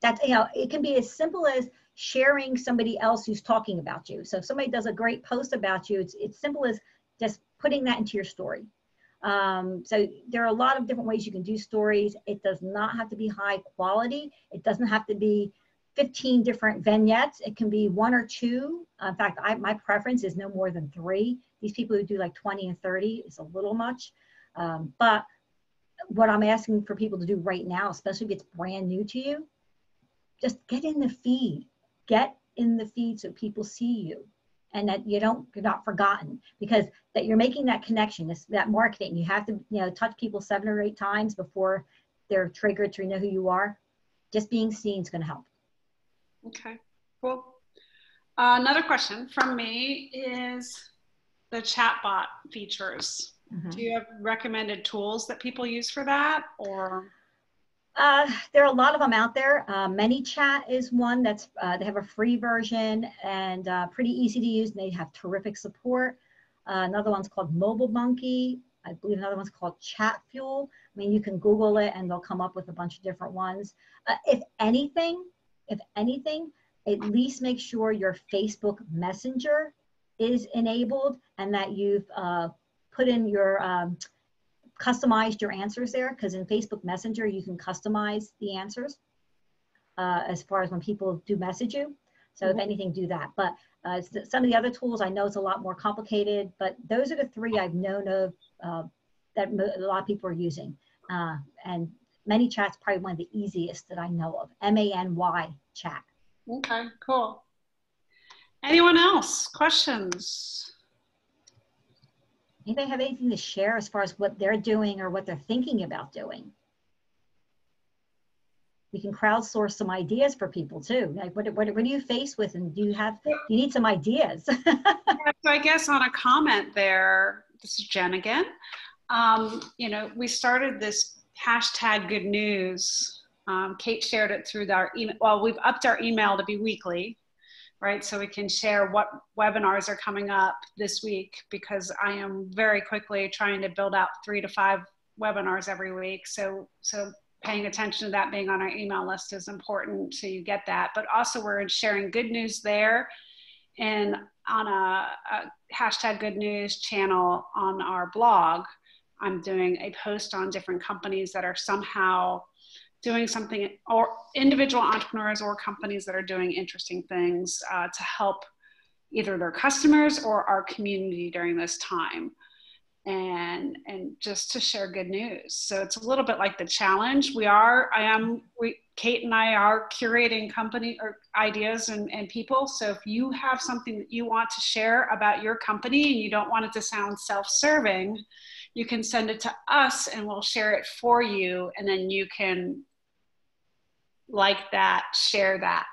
that you know, it can be as simple as sharing somebody else who's talking about you. So if somebody does a great post about you, it's, it's simple as just putting that into your story. Um, so there are a lot of different ways you can do stories. It does not have to be high quality. It doesn't have to be 15 different vignettes. It can be one or two. Uh, in fact, I, my preference is no more than three. These people who do like 20 and 30 is a little much. Um, but what I'm asking for people to do right now, especially if it's brand new to you, just get in the feed. Get in the feed so people see you and that you don't you're not forgotten because that you're making that connection this that marketing you have to you know touch people seven or eight times before they're triggered to know who you are just being seen is going to help okay cool uh, another question from me is the chatbot features mm-hmm. do you have recommended tools that people use for that or uh, there are a lot of them out there. Uh, ManyChat is one that's uh, they have a free version and uh, pretty easy to use. And they have terrific support. Uh, another one's called Mobile Monkey. I believe another one's called Chat Fuel. I mean, you can Google it and they'll come up with a bunch of different ones. Uh, if anything, if anything, at least make sure your Facebook Messenger is enabled and that you've uh, put in your um, customized your answers there because in Facebook Messenger, you can customize the answers uh, as far as when people do message you. So mm-hmm. if anything, do that. But uh, some of the other tools, I know it's a lot more complicated, but those are the three I've known of uh, that a lot of people are using. Uh, and ManyChat's probably one of the easiest that I know of. M-A-N-Y chat. Okay, cool. Anyone else? Questions? Anybody have anything to share as far as what they're doing or what they're thinking about doing? We can crowdsource some ideas for people too. Like what, what, what are you faced with and do you have, Do you need some ideas? yeah, so I guess on a comment there, this is Jen again. Um, you know, we started this hashtag good news. Um, Kate shared it through our email. Well, we've upped our email to be weekly right? So we can share what webinars are coming up this week because I am very quickly trying to build out three to five webinars every week. So, so paying attention to that being on our email list is important so you get that. But also we're sharing good news there and on a, a hashtag good news channel on our blog. I'm doing a post on different companies that are somehow doing something or individual entrepreneurs or companies that are doing interesting things uh, to help either their customers or our community during this time. And and just to share good news. So it's a little bit like the challenge. We are i am we kate and i are curating company or ideas and, and people. So if you have something that you want to share about your company and you don't want it to sound self-serving you can send it to us and we'll share it for you. And then you can like that, share that,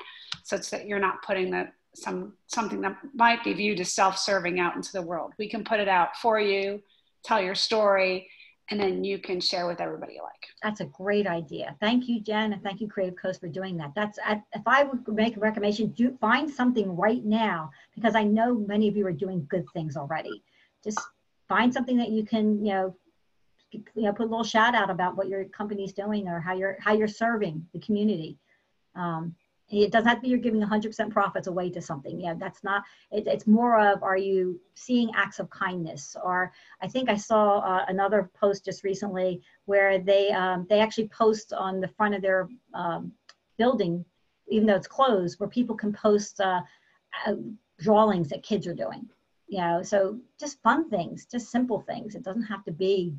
such that you're not putting the some something that might be viewed as self-serving out into the world. We can put it out for you, tell your story, and then you can share with everybody you like. That's a great idea. Thank you, Jen, and thank you, Creative Coast, for doing that. That's if I would make a recommendation, do find something right now because I know many of you are doing good things already. Just find something that you can, you know, you know, put a little shout out about what your company's doing or how you're how you're serving the community. Um, it doesn't have to be you're giving 100% profits away to something. Yeah, that's not. It, it's more of are you seeing acts of kindness? Or I think I saw uh, another post just recently where they um, they actually post on the front of their um, building, even though it's closed, where people can post uh, uh, drawings that kids are doing. You know, so just fun things, just simple things. It doesn't have to be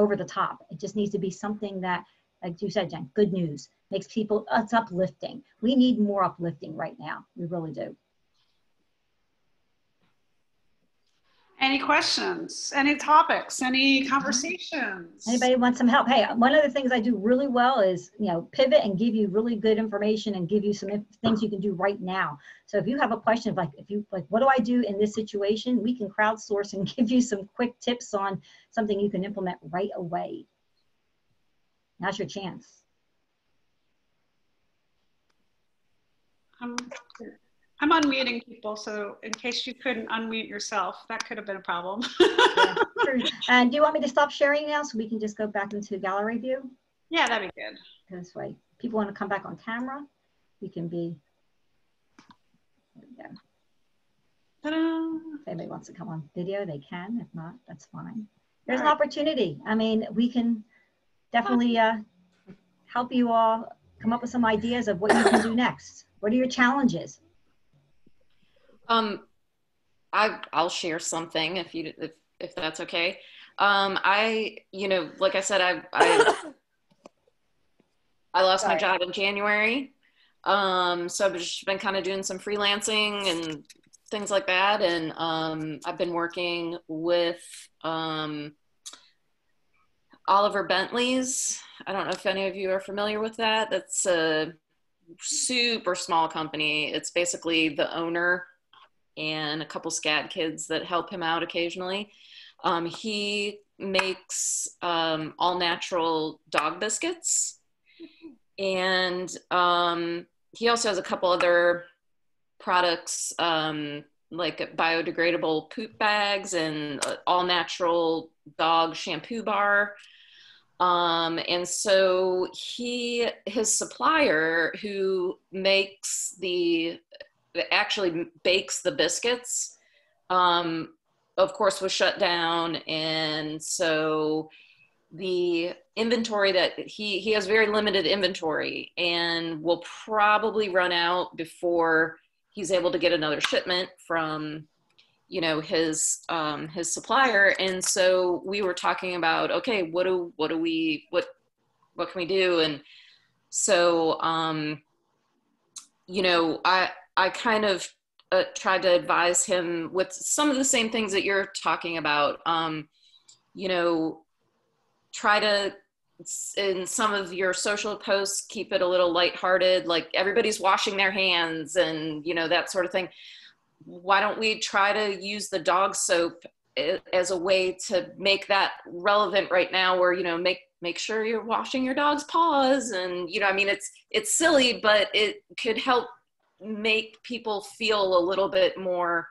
over the top. It just needs to be something that, like you said, Jen, good news makes people, it's uplifting. We need more uplifting right now. We really do. Any questions? Any topics? Any conversations? Anybody want some help? Hey, one of the things I do really well is, you know, pivot and give you really good information and give you some things you can do right now. So if you have a question of like, if you like, what do I do in this situation? We can crowdsource and give you some quick tips on something you can implement right away. Now's your chance. Um, I'm unmuting people, so in case you couldn't unmute yourself, that could have been a problem. yeah, And do you want me to stop sharing now so we can just go back into gallery view? Yeah, that'd be good. This way. People want to come back on camera, we can be, there we go. If anybody wants to come on video, they can. If not, that's fine. There's right. an opportunity. I mean, we can definitely uh, help you all come up with some ideas of what you can do next. What are your challenges? Um, I I'll share something if you if if that's okay. Um, I you know like I said I I I lost Sorry. my job in January. Um, so I've just been kind of doing some freelancing and things like that. And um, I've been working with um, Oliver Bentley's. I don't know if any of you are familiar with that. That's a super small company. It's basically the owner and a couple SCAD kids that help him out occasionally. Um, he makes um, all natural dog biscuits. And um, he also has a couple other products um, like biodegradable poop bags and uh, all natural dog shampoo bar. Um, and so he, his supplier who makes the, actually bakes the biscuits, um, of course, was shut down. And so the inventory that he, he has very limited inventory and will probably run out before he's able to get another shipment from you know his um, his supplier and so we were talking about okay what do what do we what what can we do and so um, you know i i kind of uh, tried to advise him with some of the same things that you're talking about um, you know try to in some of your social posts keep it a little lighthearted like everybody's washing their hands and you know that sort of thing. Why don't we try to use the dog soap as a way to make that relevant right now where you know make make sure you're washing your dog's paws and you know i mean it's it's silly but it could help make people feel a little bit more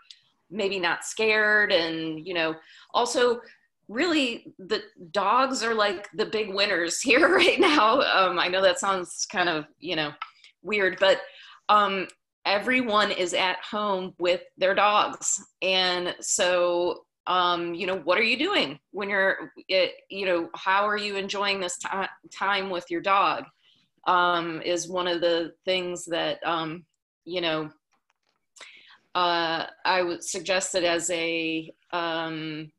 maybe not scared and you know also really the dogs are like the big winners here right now. Um, i know that sounds kind of you know weird but um, everyone is at home with their dogs. And so um, you know what are you doing when you're it, you know how are you enjoying this t- time with your dog? Um, is one of the things that um, you know uh, i would suggest it as a um,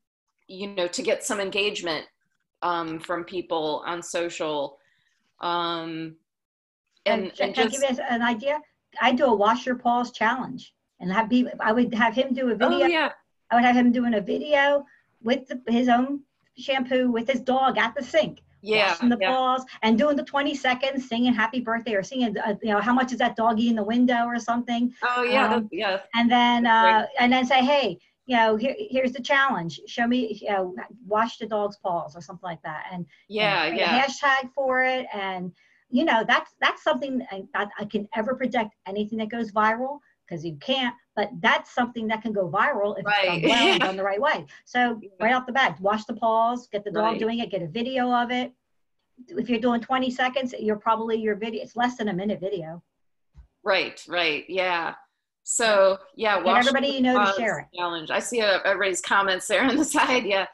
you know to get some engagement um, from people on social um, and, and, and just, give us an idea I do a wash your paws challenge, and have be I would have him do a video. Oh, yeah. I would have him doing a video with the, his own shampoo with his dog at the sink. Yeah, washing the yeah. paws and doing the 20 seconds, singing happy birthday or singing, uh, you know, how much is that doggy in the window or something. Oh yeah, um, yeah. And then, uh, and then say, hey, you know, here, here's the challenge. Show me, you know, wash the dog's paws or something like that. And yeah, and yeah. hashtag for it and you know that's that's something I, I can ever predict anything that goes viral because you can't but that's something that can go viral if right. it's done well and done the right way. So right off the bat wash the paws get the dog Right. doing it get a video of it. If you're doing 20 seconds you're probably your video it's less than a minute video. Right right yeah. So yeah. get wash everybody the you know to share it. Challenge. I see uh, everybody's comments there on the side yeah.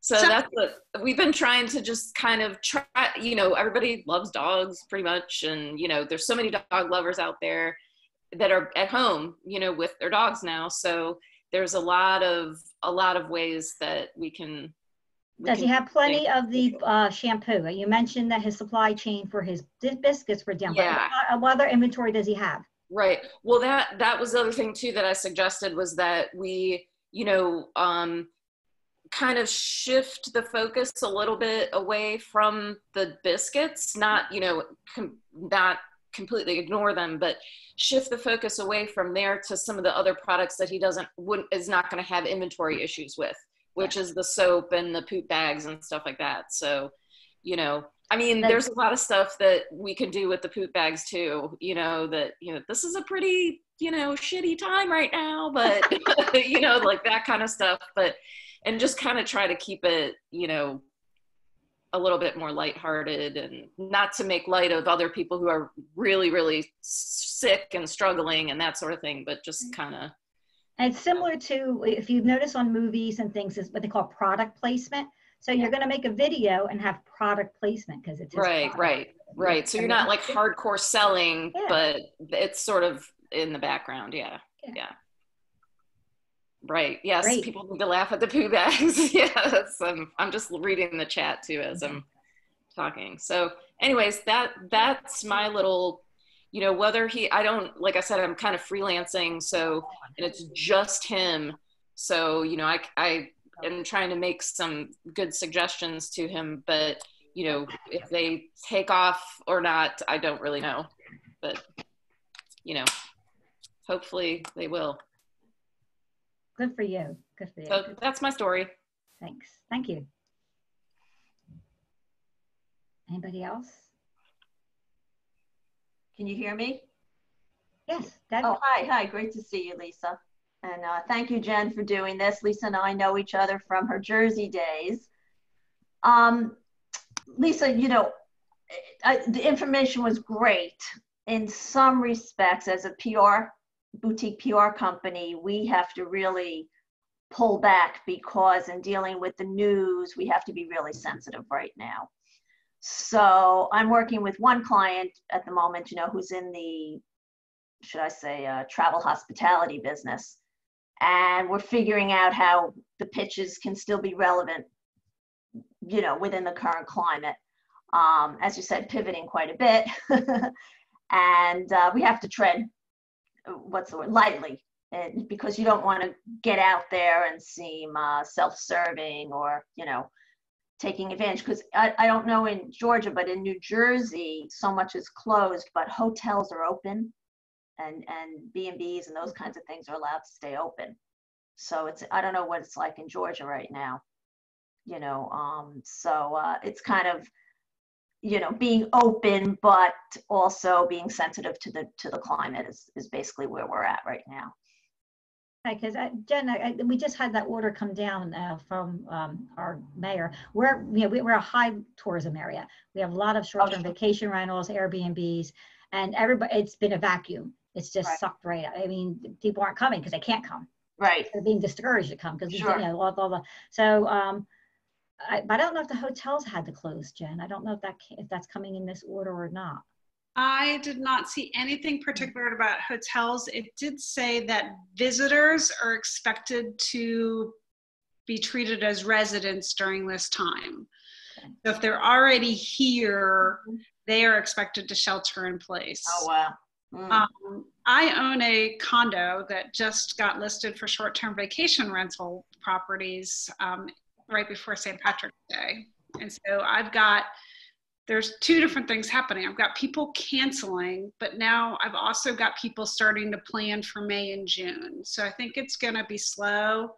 So, So- that's what we've been trying to just kind of try you know everybody loves dogs pretty much and you know there's so many dog lovers out there that are at home you know with their dogs now so there's a lot of a lot of ways that we can we does he have plenty of the uh, shampoo you mentioned that his supply chain for his biscuits were down Yeah. but what, what other inventory does he have Right. Well, that that was the other thing too that I suggested was that we, you know, um, kind of shift the focus a little bit away from the biscuits. Not, you know, com- not completely ignore them, but shift the focus away from there to some of the other products that he doesn't wouldn't is not going to have inventory issues with, which is the soap and the poop bags and stuff like that. So, you know, I mean, there's a lot of stuff that we can do with the poop bags too. You know that you know this is a pretty you know shitty time right now, but you know like that kind of stuff. But and just kind of try to keep it you know a little bit more lighthearted and not to make light of other people who are really really sick and struggling and that sort of thing, but just mm-hmm. kind of And it's similar to if you've noticed on movies and things, is what they call product placement. So you're going to make a video and have product placement because it's right product. right right so you're not like hardcore selling Yeah. but it's sort of in the background yeah Yeah. yeah, right yes Great. people need to laugh at the poo bags yes um, i'm just reading the chat too as i'm talking so anyways that that's my little you know, whether he, I don't, like I said, I'm kind of freelancing. So, and it's just him. So, you know, I, I am trying to make some good suggestions to him, but, you know, if they take off or not, I don't really know. But, you know, hopefully they will. Good for you. Good for you. So that's my story. Thanks. Thank you. Anybody else? Can you hear me? Yes. Debbie. Oh, hi, hi. Great to see you, Lisa. And uh, thank you, Jen, for doing this. Lisa and I know each other from her Jersey days. Um, Lisa, you know, I, the information was great. In some respects, as a PR, boutique PR company, we have to really pull back because in dealing with the news, we have to be really sensitive right now. So I'm working with one client at the moment, you know, who's in the, should I say, uh, travel hospitality business. And we're figuring out how the pitches can still be relevant, you know, within the current climate. Um, as you said, pivoting quite a bit. and uh, we have to tread, what's the word, lightly, and because you don't want to get out there and seem uh, self-serving or, you know, taking advantage because I, I don't know in Georgia, but in New Jersey, so much is closed, but hotels are open and, and B&Bs and those kinds of things are allowed to stay open. So it's, I don't know what it's like in Georgia right now, you know, um, so uh, it's kind of, you know, being open, but also being sensitive to the, to the climate is, is basically where we're at right now because uh, Jen, I, we just had that order come down uh, from um, our mayor. We're you know we, are a high tourism area. We have a lot of short-term oh, vacation rentals, Airbnbs, and everybody. It's been a vacuum. It's just right. sucked right out. I mean, people aren't coming because they can't come. Right. They're being discouraged to come because sure. you know all, all the so. Um, I, but I don't know if the hotels had to close, Jen. I don't know if that if that's coming in this order or not. I did not see anything particular about hotels. It did say that visitors are expected to be treated as residents during this time. So if they're already here, mm-hmm. they are expected to shelter in place. Oh, wow. Mm. Um, I own a condo that just got listed for short term vacation rental properties um, right before St. Patrick's Day. And so I've got there's two different things happening. I've got people canceling, but now I've also got people starting to plan for May and June. So I think it's going to be slow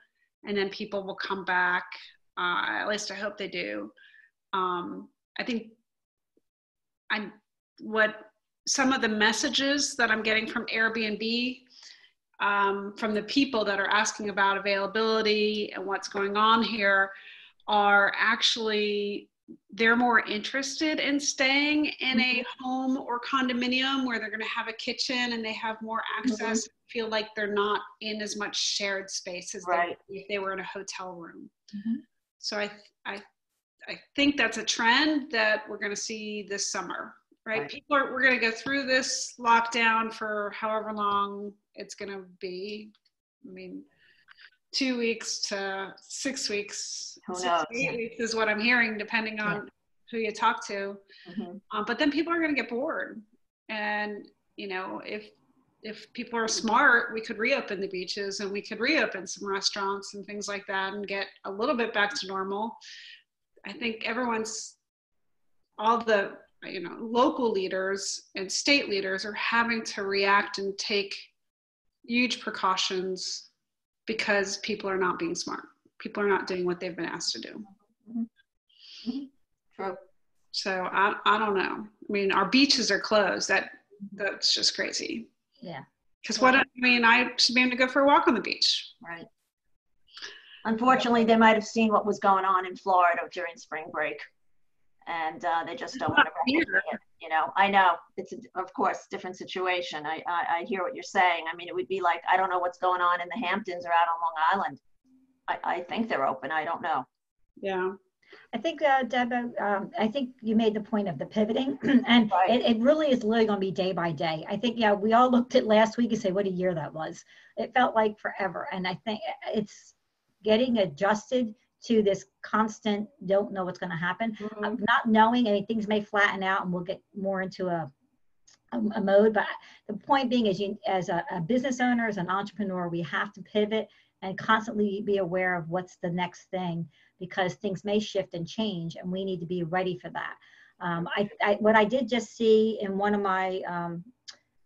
and then people will come back. Uh, at least I hope they do. Um, I think I'm what some of the messages that I'm getting from Airbnb, um, from the people that are asking about availability and what's going on here, are actually they're more interested in staying in a mm-hmm. home or condominium where they're going to have a kitchen and they have more access mm-hmm. feel like they're not in as much shared space as right. they, if they were in a hotel room mm-hmm. so I, I i think that's a trend that we're going to see this summer right, right. people are we're going to go through this lockdown for however long it's going to be i mean two weeks to six weeks. Knows? Eight weeks is what I'm hearing, depending on yeah. who you talk to. Mm-hmm. Um, but then people are going to get bored, and you know, if if people are smart, we could reopen the beaches and we could reopen some restaurants and things like that and get a little bit back to normal. I think everyone's all the you know local leaders and state leaders are having to react and take huge precautions because people are not being smart. People are not doing what they've been asked to do. Mm-hmm. True. So I, I don't know. I mean, our beaches are closed. That that's just crazy. Yeah. Because what I mean, I should be able to go for a walk on the beach. Right. Unfortunately, they might have seen what was going on in Florida during spring break, and uh, they just don't want to it. You know, I know it's a, of course different situation. I, I, I hear what you're saying. I mean, it would be like I don't know what's going on in the Hamptons or out on Long Island. I, I think they're open. I don't know. Yeah. I think, uh, Deb, um, I think you made the point of the pivoting, and right. it, it, really is literally going to be day by day. I think, yeah, we all looked at last week and say, what a year that was. It felt like forever. And I think it's getting adjusted to this constant don't know what's going to happen mm-hmm. uh, not knowing i mean things may flatten out and we'll get more into a a, a mode. But the point being is, you, as a, a business owner, as an entrepreneur, we have to pivot and constantly be aware of what's the next thing because things may shift and change, and we need to be ready for that. Um, I, I, what I did just see in one of my um,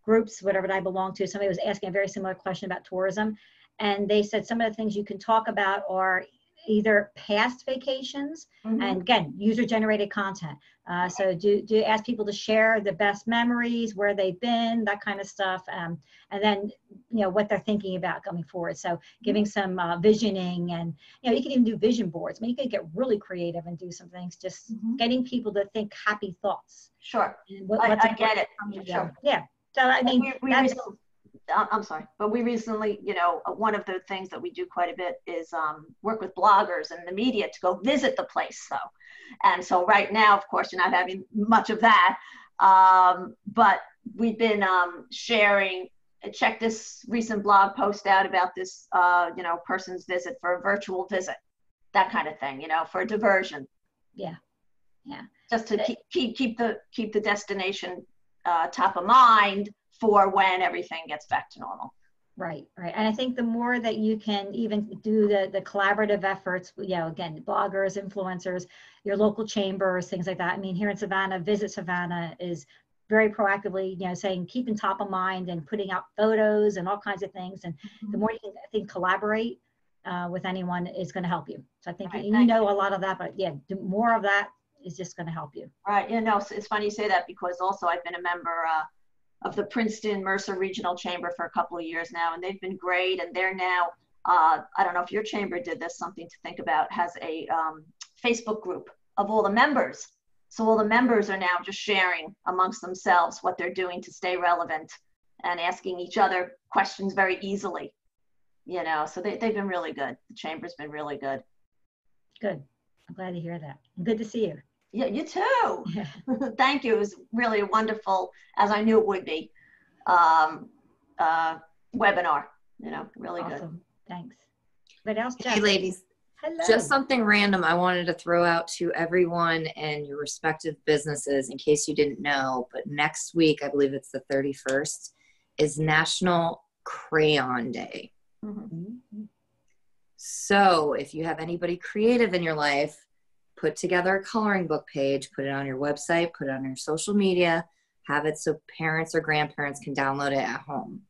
groups, whatever I belong to, somebody was asking a very similar question about tourism, and they said some of the things you can talk about are either past vacations mm-hmm. and again user generated content. Uh, so do, do ask people to share the best memories where they've been that kind of stuff um, and then you know what they're thinking about going forward. So giving some uh, visioning and you know you can even do vision boards. I mean you can get really creative and do some things just mm-hmm. getting people to think happy thoughts. Sure. What, I, I get it. sure. yeah. So i mean we, we that's, I'm sorry, but we recently, you know, uh, one of the things that we do quite a bit is um, work with bloggers and the media to go visit the place, though. And so right now, of course, you're not having much of that, um, but we've been um, sharing. Check this recent blog post out about this, uh, you know, person's visit for a virtual visit, that kind of thing, you know, for a diversion. Yeah, yeah. Just to keep keep, keep the keep the destination uh, top of mind for when everything gets back to normal. Right, right. And I think the more that you can even do the, the collaborative efforts, you know, again, bloggers, influencers, your local chambers, things like that. I mean, here in Savannah, Visit Savannah is very proactively, you know, saying keeping top of mind and putting out photos and all kinds of things. And mm-hmm. the more you can, I think, collaborate uh, with anyone is going to help you. So I think right, you know you. a lot of that, but yeah, more of that is just going to help you. Right. You know, it's funny you say that because also I've been a member uh, of the Princeton Mercer Regional Chamber for a couple of years now, and they've been great. And they're now, uh, I don't know if your chamber did this, something to think about, has a um, Facebook group of all the members. So all the members are now just sharing amongst themselves what they're doing to stay relevant and asking each other questions very easily. You know, so they, they've been really good. The chamber's been really good. Good. I'm glad to hear that. Good to see you. Yeah, you too. Thank you. It was really wonderful, as I knew it would be, um, uh, webinar. You know, really awesome. good. Thanks. What else? Jeff? Hey, ladies. Hello. Just something random I wanted to throw out to everyone and your respective businesses in case you didn't know. But next week, I believe it's the 31st, is National Crayon Day. Mm-hmm. So if you have anybody creative in your life, put together a coloring book page, put it on your website, put it on your social media, have it so parents or grandparents can download it at home.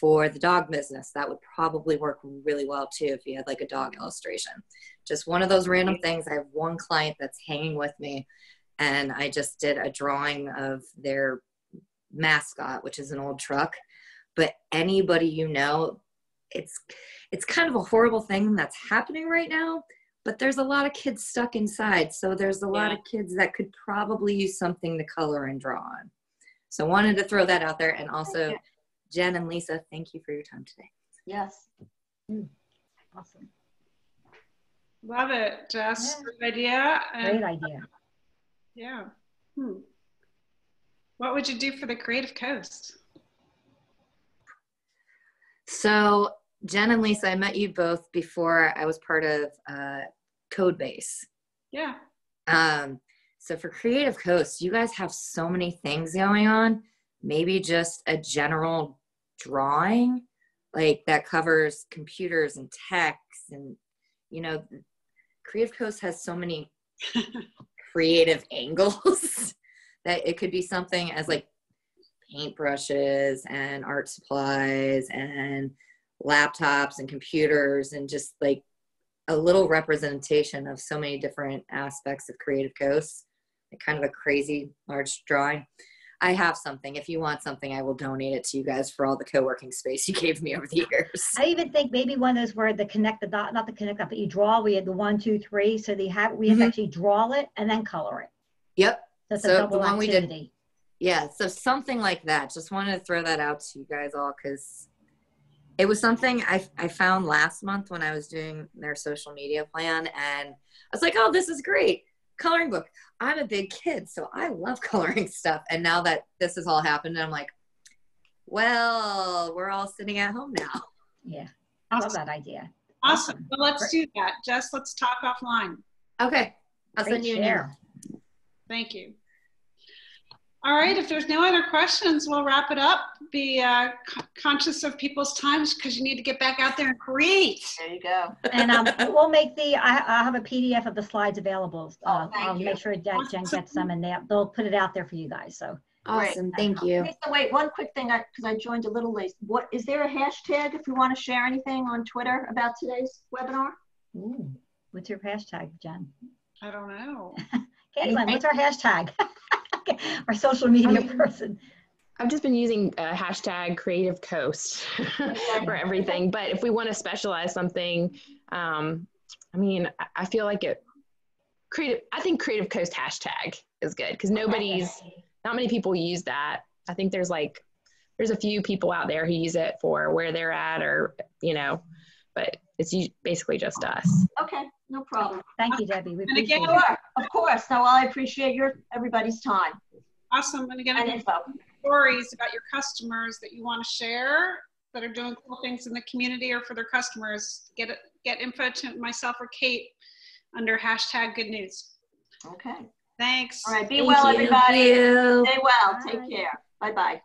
For the dog business, that would probably work really well too if you had like a dog illustration. Just one of those random things. I have one client that's hanging with me, and I just did a drawing of their mascot, which is an old truck. But anybody you know, it's it's kind of a horrible thing that's happening right now but there's a lot of kids stuck inside so there's a lot yeah. of kids that could probably use something to color and draw on. So wanted to throw that out there and also jen and lisa thank you for your time today. Yes. Mm. awesome. Love it. Jess yeah. great idea and, great idea. Yeah. Hmm. what would you do for the creative coast? So Jen and Lisa, I met you both before I was part of uh, Codebase. Yeah. Um, so for Creative Coast, you guys have so many things going on. Maybe just a general drawing, like that covers computers and text, and you know, Creative Coast has so many creative angles that it could be something as like paintbrushes and art supplies and laptops and computers and just like a little representation of so many different aspects of Creative Coast. Like kind of a crazy large drawing. I have something. If you want something, I will donate it to you guys for all the co-working space you gave me over the years. I even think maybe one of those where the connect the dot, not the connect dot, but you draw. We had the one, two, three. So they have we mm-hmm. actually draw it and then color it. Yep. That's so a double the one activity. we did. Yeah. So something like that. Just wanted to throw that out to you guys all because it was something I, I found last month when I was doing their social media plan. And I was like, oh, this is great. Coloring book. I'm a big kid, so I love coloring stuff. And now that this has all happened, I'm like, well, we're all sitting at home now. Yeah. I love that idea. Awesome. awesome. Well, let's do that. Jess, let's talk offline. Okay. I'll Great send you an email. Thank you. All right, if there's no other questions, we'll wrap it up. Be uh, conscious of people's times because you need to get back out there and create. There you go. And um, we'll make the, I, I have a PDF of the slides available. Oh, Uh, thank I'll you. make sure that Jen gets them and they, they'll put it out there for you guys, so. Awesome. Thank you. Lisa, wait, one quick thing, because I joined a little late. What, is there a hashtag if we want to share anything on Twitter about today's webinar? Ooh, What's your hashtag, Jen? I don't know. Caitlin, what's our hashtag? Our social media Um, person. I've just been using uh, hashtag Creative Coast for everything. But if we want to specialize something, um, I mean, I- I feel like it. Creative. I think Creative Coast hashtag is good because nobody's, not many people use that. I think there's like, there's a few people out there who use it for where they're at, or you know, but it's basically just us. Okay, no problem. Thank you, Debbie. We And appreciate again, it. Sure, of course. No, well, I appreciate your, everybody's time Awesome. And again, and if you info. stories about your customers that you want to share that are doing cool things in the community or for their customers, get it, get info to myself or Kate under hashtag good news. Okay. Thanks. All right, be Thank well, you. everybody. Thank you. Stay well. Bye. Take care. Bye-bye.